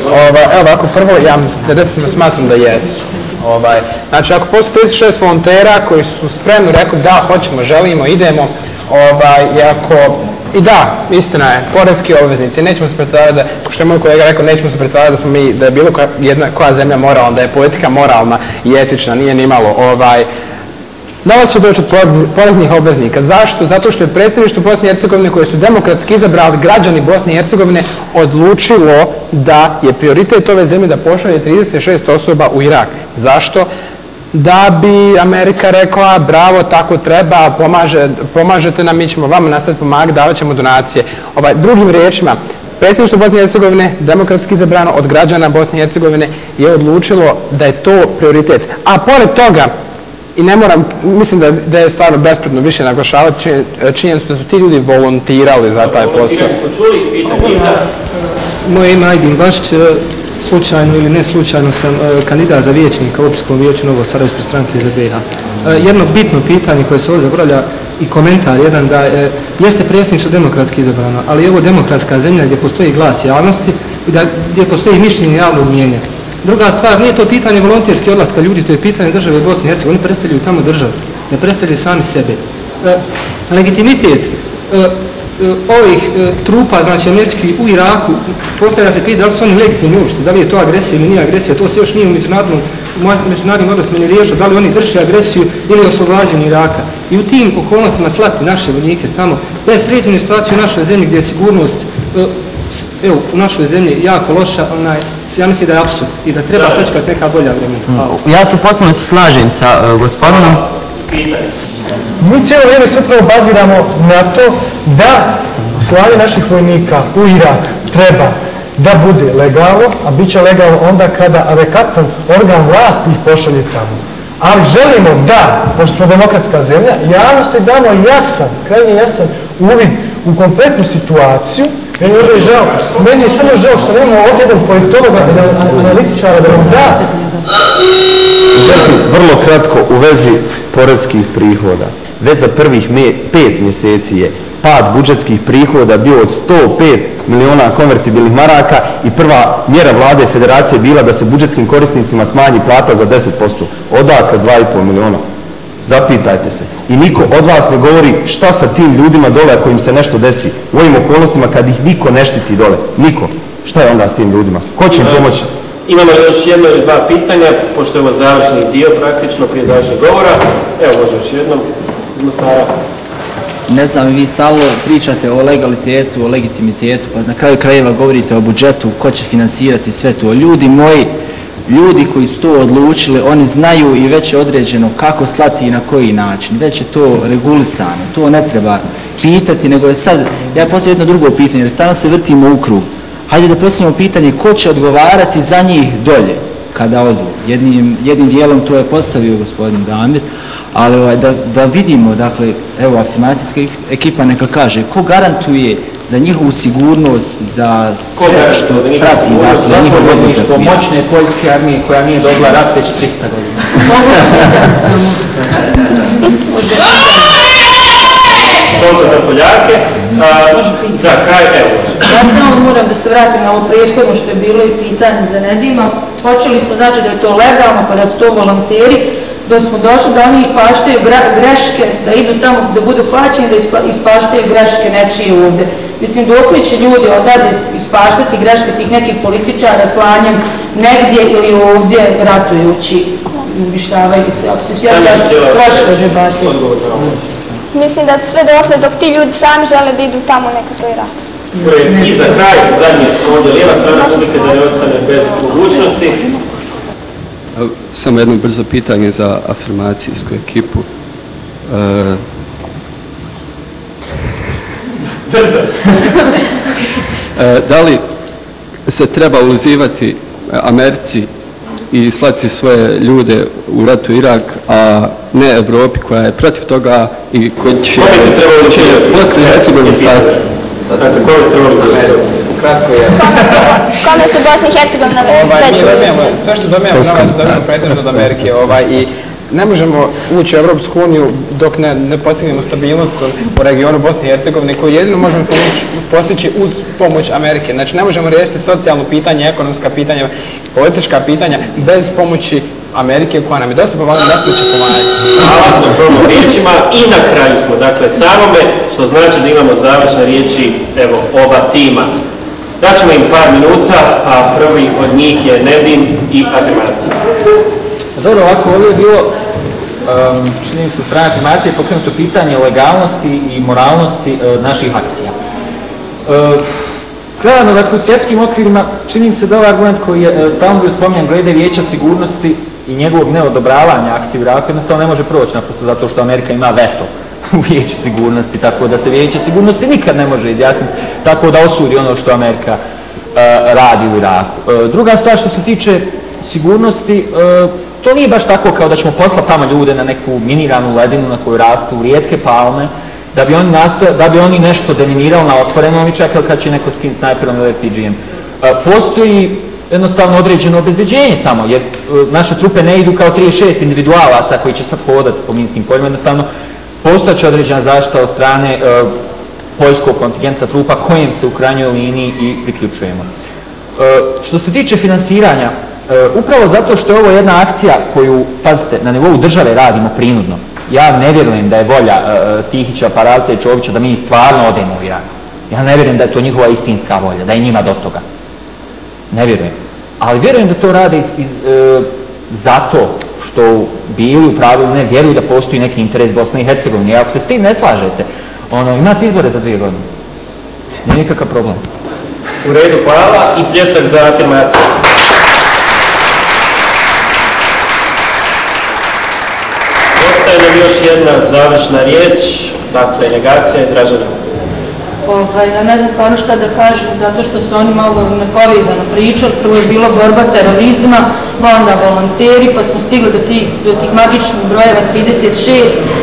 Evo, ako prvo, ja definitivno smatram da jesu. Ovaj, znači, ako postoji 36 volontera koji su spremni rekli da, hoćemo, želimo, idemo, ovaj, i ako I da, istina je, porezki obveznici, nećemo se pretvarati da, što je moj kolega rekao, nećemo se pretvarati da smo mi, da je bilo koja, jedna, koja zemlja moralna, da je politika moralna i etična, nije ni malo. Ovaj, Novac će doći od poreznih obveznika. Zašto? Zato što je predstavništvo Bosne i Hercegovine koje su demokratski izabrali građani Bosne i Hercegovine odlučilo da je prioritet ove zemlje da pošalje 36 osoba u Irak. Zašto? Da bi Amerika rekla bravo, tako treba, pomaže, pomažete nam, mi ćemo vama nastaviti pomagati, davat ćemo donacije. Ovaj, drugim riječima, Predsjedništvo Bosne i Hercegovine, demokratski izabrano od građana Bosne i Hercegovine, je odlučilo da je to prioritet. A pored toga, i ne moram, mislim da, da je stvarno bespredno više naglašavati činjenicu da su ti ljudi volontirali za taj posao. Moje ime Aydin Bašć, slučajno ili ne slučajno sam e, kandidat za vijećnika u Opskom vijeću Novo Sarajevske stranke za BiH. E, jedno bitno pitanje koje se ovdje zaboravlja i komentar jedan da e, jeste predsjedništvo demokratski izabrano, ali je ovo demokratska zemlja gdje postoji glas javnosti i da, gdje postoji mišljenje javnog mijenja. Druga stvar, nije to pitanje volonterski odlaska ljudi, to je pitanje države Bosne i Hercegovine. Oni predstavljaju tamo državu, ne predstavljaju sami sebe. E, legitimitet e, ovih e, trupa, znači američki u Iraku, postavlja se pitanje da li su oni legitimni uopšte, da li je to agresija ili nije agresija, to se još nije u međunarodnom međunarodnim odnosima ne riješio, da li oni drže agresiju ili oslobađanje Iraka. I u tim okolnostima slati naše vojnike tamo, bez sređene situacije u našoj zemlji gdje je sigurnost e, evo, u našoj zemlji jako loša, onaj, ja mislim da je apsurd i da treba sačekati neka bolja vremena. Ja se potpuno slažem sa uh, gospodinom. Mi cijelo vrijeme sve prvo baziramo na to da slanje naših vojnika u Irak treba da bude legalno, a bit će legalno onda kada adekvatan organ vlasti ih pošalje tamo. Ali želimo da, pošto smo demokratska zemlja, javnosti damo jasan, krajnje jasan uvid u kompletnu situaciju Meni je žao, meni je samo žao što nemamo ovdje jedan politologa, analitičara da nam da. U vezi, vrlo kratko, u vezi porezkih prihoda. Već za prvih pet mjeseci je pad budžetskih prihoda bio od 105 miliona konvertibilnih maraka i prva mjera vlade federacije bila da se budžetskim korisnicima smanji plata za 10%. Odakle 2,5 miliona? Zapitajte se. I niko od vas ne govori šta sa tim ljudima dole ako im se nešto desi u ovim okolnostima kad ih niko ne štiti dole. Niko. Šta je onda s tim ljudima? Ko će im pomoći? Imamo još jedno ili dva pitanja, pošto je ovo završni dio praktično prije završnih govora. Evo može još jednom iz Mostara. Ne znam, vi stalno pričate o legalitetu, o legitimitetu, pa na kraju krajeva govorite o budžetu, ko će finansirati sve to. Ljudi moji, ljudi koji su to odlučili, oni znaju i već je određeno kako slati i na koji način. Već je to regulisano, to ne treba pitati, nego je sad, ja poslije jedno drugo pitanje, jer stano se vrtimo u krug. Hajde da posljedimo pitanje ko će odgovarati za njih dolje kada odu. Jednim, jednim dijelom to je postavio gospodin Damir, ali ovaj, da, da vidimo, dakle, evo, afirmacijska ekipa neka kaže, ko garantuje za njihovu sigurnost, za sve što prati, dakle, za njihovu odlazak u moćne poljske armije koja nije dobila rat već 300 godina. Toliko za Poljake. A, za kraj, evo. Ja samo moram da se vratim na ovo prethodno što je bilo i pitanje za Nedima. Počeli smo znači da je to legalno, pa da su to volonteri, da smo došli da oni ispaštaju greške, da idu tamo da budu plaćeni, da ispaštaju greške nečije ovde. Mislim, dok li će ljudi odade ispaštati greške tih nekih političara slanjem negdje ili ovdje ratujući, uništavajući. Ako se sjećaš, prošle žebate. Mislim da sve dokle dok ti ljudi sami žele da idu tamo, neka to i rade. I za kraj, zadnji ovdje lijeva strana publike da ne ostane bez mogućnosti. Samo jedno brzo pitanje za afirmacijsku ekipu. E, brzo. e, da li se treba ulizivati Americi i slati svoje ljude u ratu Irak, a ne Evropi koja je protiv toga i koji će... Kome se treba ulizivati? Bosni i Hercegovini sastav. Dakle, kome se treba ulizivati? Ukratko je... Kome se Bosni i Hercegovina ovaj, već? Sve što dobijamo novac, dobijamo pretežno od Amerike. Ovaj, I ne možemo ući u Evropsku uniju dok ne, ne postignemo stabilnost u regionu Bosne i Hercegovine koju jedino možemo pomoći, postići uz pomoć Amerike. Znači ne možemo riješiti socijalno pitanje, ekonomska pitanja, politička pitanja bez pomoći Amerike koja nam je dosta pomagala, da će pomagati. Hvala na prvom riječima i na kraju smo, dakle, samome, što znači da imamo završne riječi, evo, oba tima. Daćemo im par minuta, a prvi od njih je Nedim i afirmacija. Dobro, ovako, ovdje je bilo uh, čini mi se strana afirmacije pokrenuto pitanje legalnosti i moralnosti e, naših akcija. E, gledano, dakle, u svjetskim okvirima čini se da ovaj argument koji je e, stalno bio spominjan glede vijeća sigurnosti i njegovog neodobravanja akcije u Iraku jednostavno ne može proći naprosto zato što Amerika ima veto u vijeću sigurnosti, tako da se vijeće sigurnosti nikad ne može izjasniti, tako da osudi ono što Amerika e, radi u Iraku. E, druga stvar što se tiče sigurnosti, e, to nije baš tako kao da ćemo poslati tamo ljude na neku miniranu ledinu na kojoj rastu rijetke palme, da bi oni, nastoja, da bi oni nešto dominirali na otvorenom i čekali kad će neko skin snajperom ili RPG'em. E, postoji jednostavno određeno obezbeđenje tamo, jer e, naše trupe ne idu kao 36 individualaca koji će sad hodati po minskim poljima, jednostavno postojaće određena zaštita od strane e, poljskog kontingenta trupa kojem se u krajnjoj liniji i priključujemo. E, što se tiče finansiranja, e, upravo zato što je ovo jedna akcija koju, pazite, na nivou države radimo prinudno, ja ne vjerujem da je volja e, e, Tihića, Paralca i Čovića da mi stvarno odemo u Irak. Ja ne vjerujem da je to njihova istinska volja, da je njima do toga. Ne vjerujem. Ali vjerujem da to rade iz, iz, e, zato što bili u pravilu ne vjeruju da postoji neki interes Bosne i Hercegovine. Ako se s tim ne slažete, ono, imate izbore za dvije godine. Nije nikakav problem. U redu, hvala i pljesak za afirmaciju. Ostaje nam još jedna završna riječ, dakle, negacija i Dražana. Ovaj, pa, pa, ja ne znam stvarno šta da kažem, zato što su oni malo nepovezano pričali. Prvo je bilo borba terorizma, pa onda volonteri, pa smo stigli do tih, do tih magičnih brojeva 36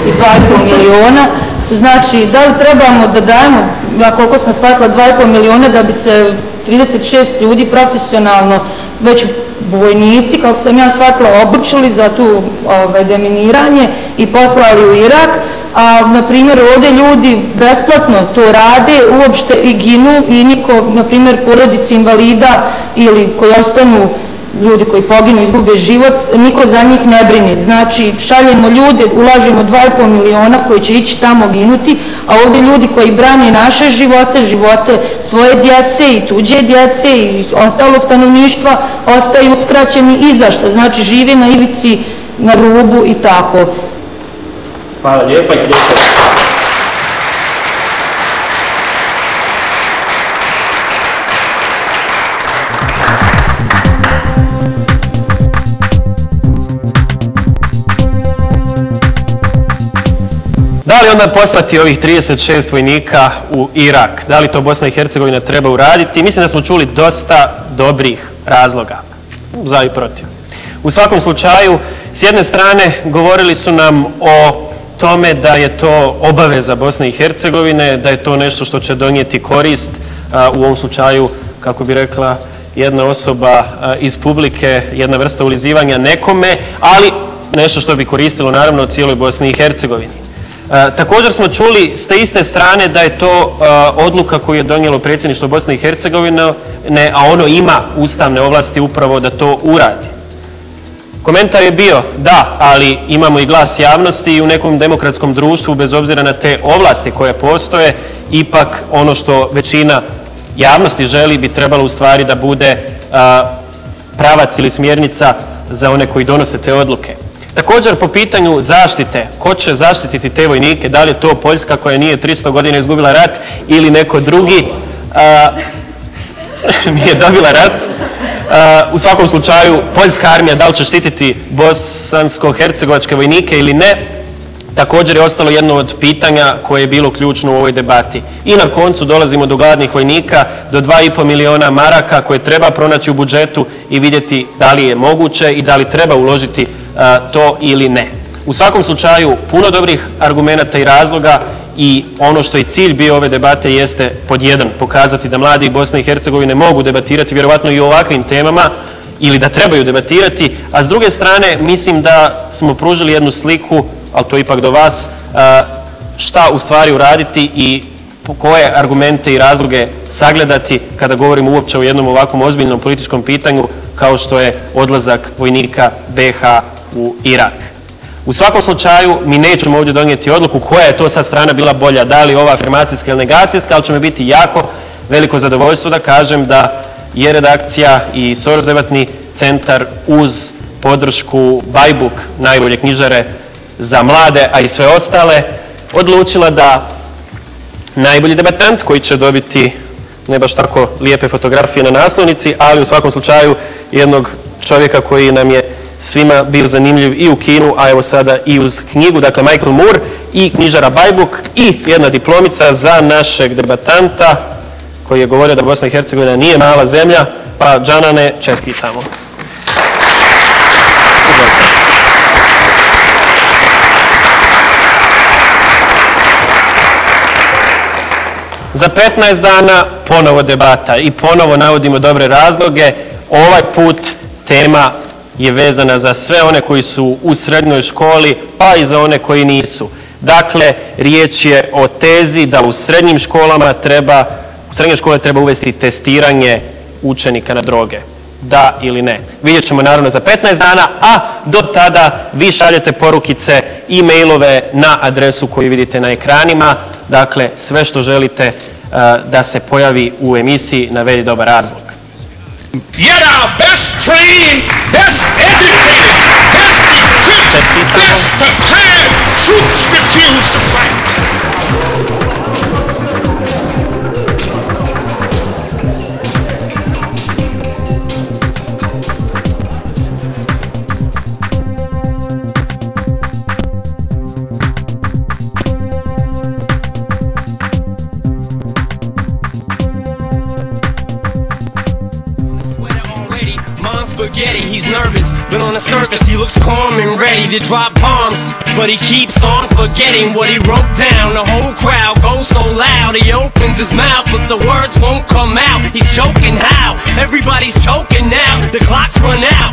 i 2,5 miliona. Znači, da li trebamo da dajemo, ja koliko sam shvatila, 2,5 miliona da bi se 36 ljudi profesionalno, već vojnici, kako sam ja shvatila, obučili za tu ovaj, deminiranje i poslali u Irak, a na primjer ovdje ljudi besplatno to rade, uopšte i ginu i niko, na primjer porodici invalida ili koji ostanu ljudi koji poginu, izgube život, niko za njih ne brini. Znači, šaljemo ljude, ulažemo 2,5 miliona koji će ići tamo ginuti, a ovdje ljudi koji brani naše živote, živote svoje djece i tuđe djece i ostalog stanovništva, ostaju uskraćeni izašta. Znači, žive na ivici, na rubu i tako. Hvala lijepa i pljesak. Li onda poslati ovih 36 vojnika u Irak? Da li to Bosna i Hercegovina treba uraditi? Mislim da smo čuli dosta dobrih razloga za i protiv. U svakom slučaju, s jedne strane govorili su nam o tome da je to obaveza Bosne i Hercegovine, da je to nešto što će donijeti korist, u ovom slučaju, kako bi rekla jedna osoba iz publike, jedna vrsta ulizivanja nekome, ali nešto što bi koristilo naravno cijeloj Bosni i Hercegovini. E, također smo čuli s te iste strane da je to e, odluka koju je donijelo predsjedništvo Bosne i Hercegovine, a ono ima ustavne ovlasti upravo da to uradi. Komentar je bio, da, ali imamo i glas javnosti i u nekom demokratskom društvu, bez obzira na te ovlasti koje postoje, ipak ono što većina javnosti želi bi trebalo u stvari da bude a, pravac ili smjernica za one koji donose te odluke. Također po pitanju zaštite, ko će zaštititi te vojnike, da li je to Poljska koja nije 300 godina izgubila rat ili neko drugi? A, nije dobila rat, u svakom slučaju, Poljska armija da li će štititi bosansko-hercegovačke vojnike ili ne, također je ostalo jedno od pitanja koje je bilo ključno u ovoj debati. I na koncu dolazimo do gladnih vojnika, do 2,5 miliona maraka koje treba pronaći u budžetu i vidjeti da li je moguće i da li treba uložiti to ili ne. U svakom slučaju, puno dobrih argumenta i razloga i ono što je cilj bio ove debate jeste pod jedan, pokazati da mladi Bosne i Hercegovine mogu debatirati vjerovatno i o ovakvim temama ili da trebaju debatirati, a s druge strane mislim da smo pružili jednu sliku, ali to je ipak do vas, e, šta u stvari uraditi i koje argumente i razloge sagledati kada govorimo uopće o jednom ovakvom ozbiljnom političkom pitanju kao što je odlazak vojnika BH u Irak. U svakom slučaju, mi nećemo ovdje donijeti odluku koja je to sad strana bila bolja, da li ova afirmacijska ili negacijska, ali će mi biti jako veliko zadovoljstvo da kažem da je redakcija i Soros debatni centar uz podršku Bajbuk, najbolje knjižare za mlade, a i sve ostale, odlučila da najbolji debatant koji će dobiti ne baš tako lijepe fotografije na naslovnici, ali u svakom slučaju jednog čovjeka koji nam je svima bio zanimljiv i u kinu, a evo sada i uz knjigu, dakle Michael Moore i knjižara Bajbuk i jedna diplomica za našeg debatanta koji je govorio da Bosna i Hercegovina nije mala zemlja, pa Džanane, čestitamo. Za 15 dana ponovo debata i ponovo navodimo dobre razloge. Ovaj put tema je vezana za sve one koji su u srednjoj školi, pa i za one koji nisu. Dakle, riječ je o tezi da u srednjim školama treba, u srednjoj škole treba uvesti testiranje učenika na droge. Da ili ne. Vidjet ćemo naravno za 15 dana, a do tada vi šaljete porukice i mailove na adresu koju vidite na ekranima. Dakle, sve što želite uh, da se pojavi u emisiji navedi dobar razlog. Yet our best trained, best educated, best equipped, best prepared troops refuse to fight. But on the surface he looks calm and ready to drop bombs. But he keeps on forgetting what he wrote down. The whole crowd goes so loud, he opens his mouth, but the words won't come out. He's choking how? Everybody's choking now. The clock's run out,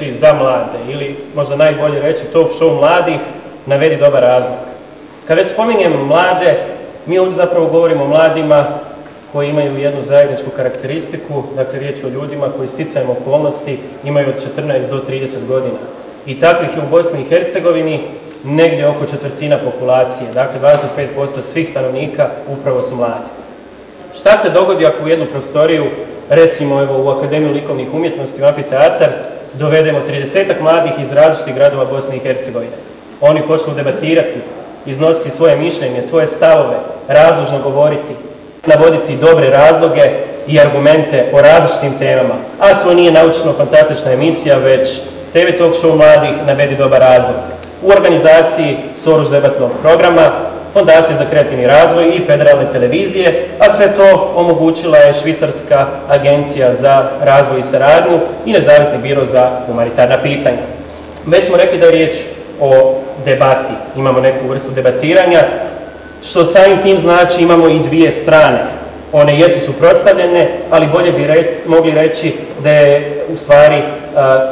Reći za mlade, ili možda najbolje reći talk show mladih, navedi dobar razlog. Kad već spominjem mlade, mi ovdje zapravo govorimo o mladima koji imaju jednu zajedničku karakteristiku, dakle riječ je o ljudima koji sticajem okolnosti imaju od 14 do 30 godina. I takvih je u Bosni i Hercegovini negdje oko četvrtina populacije, dakle 25% svih stanovnika upravo su mladi. Šta se dogodi ako u jednu prostoriju, recimo evo u Akademiju likovnih umjetnosti u amfiteatar, dovedemo 30 mladih iz različitih gradova Bosne i Hercegovine. Oni počnu debatirati, iznositi svoje mišljenje, svoje stavove, razložno govoriti, navoditi dobre razloge i argumente o različitim temama. A to nije naučno-fantastična emisija, već TV Talk Show mladih navedi dobar razlog. U organizaciji Soruš debatnog programa Fondacije za kreativni razvoj i federalne televizije, a sve to omogućila je Švicarska agencija za razvoj i saradnju i nezavisni biro za humanitarna pitanja. Već smo rekli da je riječ o debati, imamo neku vrstu debatiranja, što samim tim znači imamo i dvije strane. one jesu suprotstavljene, ali bolje bi re, mogli reći da je u stvari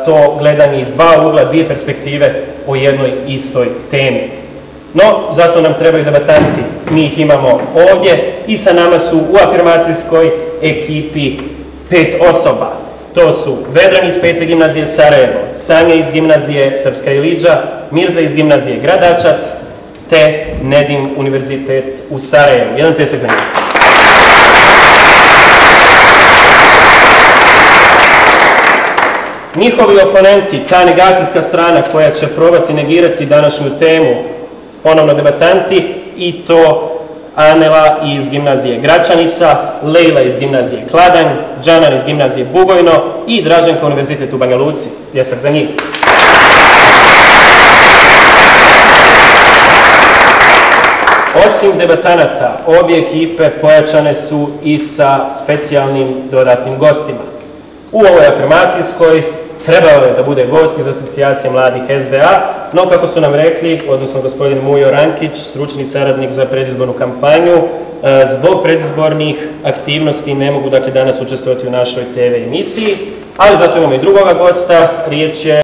to gledanje iz dva ugla, dvije perspektive o jednoj istoj temi. No, zato nam trebaju debatanti, mi ih imamo ovdje i sa nama su u afirmacijskoj ekipi pet osoba. To su Vedran iz pete gimnazije Sarajevo, Sanja iz gimnazije Srpska Iliđa, Mirza iz gimnazije Gradačac, te Nedim univerzitet u Sarajevu. Jedan pjesak za njih. Njihovi oponenti, ta negacijska strana koja će probati negirati današnju temu, ponovno debatanti, i to Anela iz gimnazije Gračanica, Lejla iz gimnazije Kladanj, Džanan iz gimnazije Bugojno i Draženka univerzitet u Banja Luci. Jesak za njih. Osim debatanata, obje ekipe pojačane su i sa specijalnim dodatnim gostima. U ovoj afirmacijskoj trebao je da bude gost iz asocijacije mladih SDA, no kako su nam rekli, odnosno gospodin Mujo Rankić, stručni saradnik za predizbornu kampanju, e, zbog predizbornih aktivnosti ne mogu dakle danas učestvovati u našoj TV emisiji, ali zato imamo i drugoga gosta, riječ je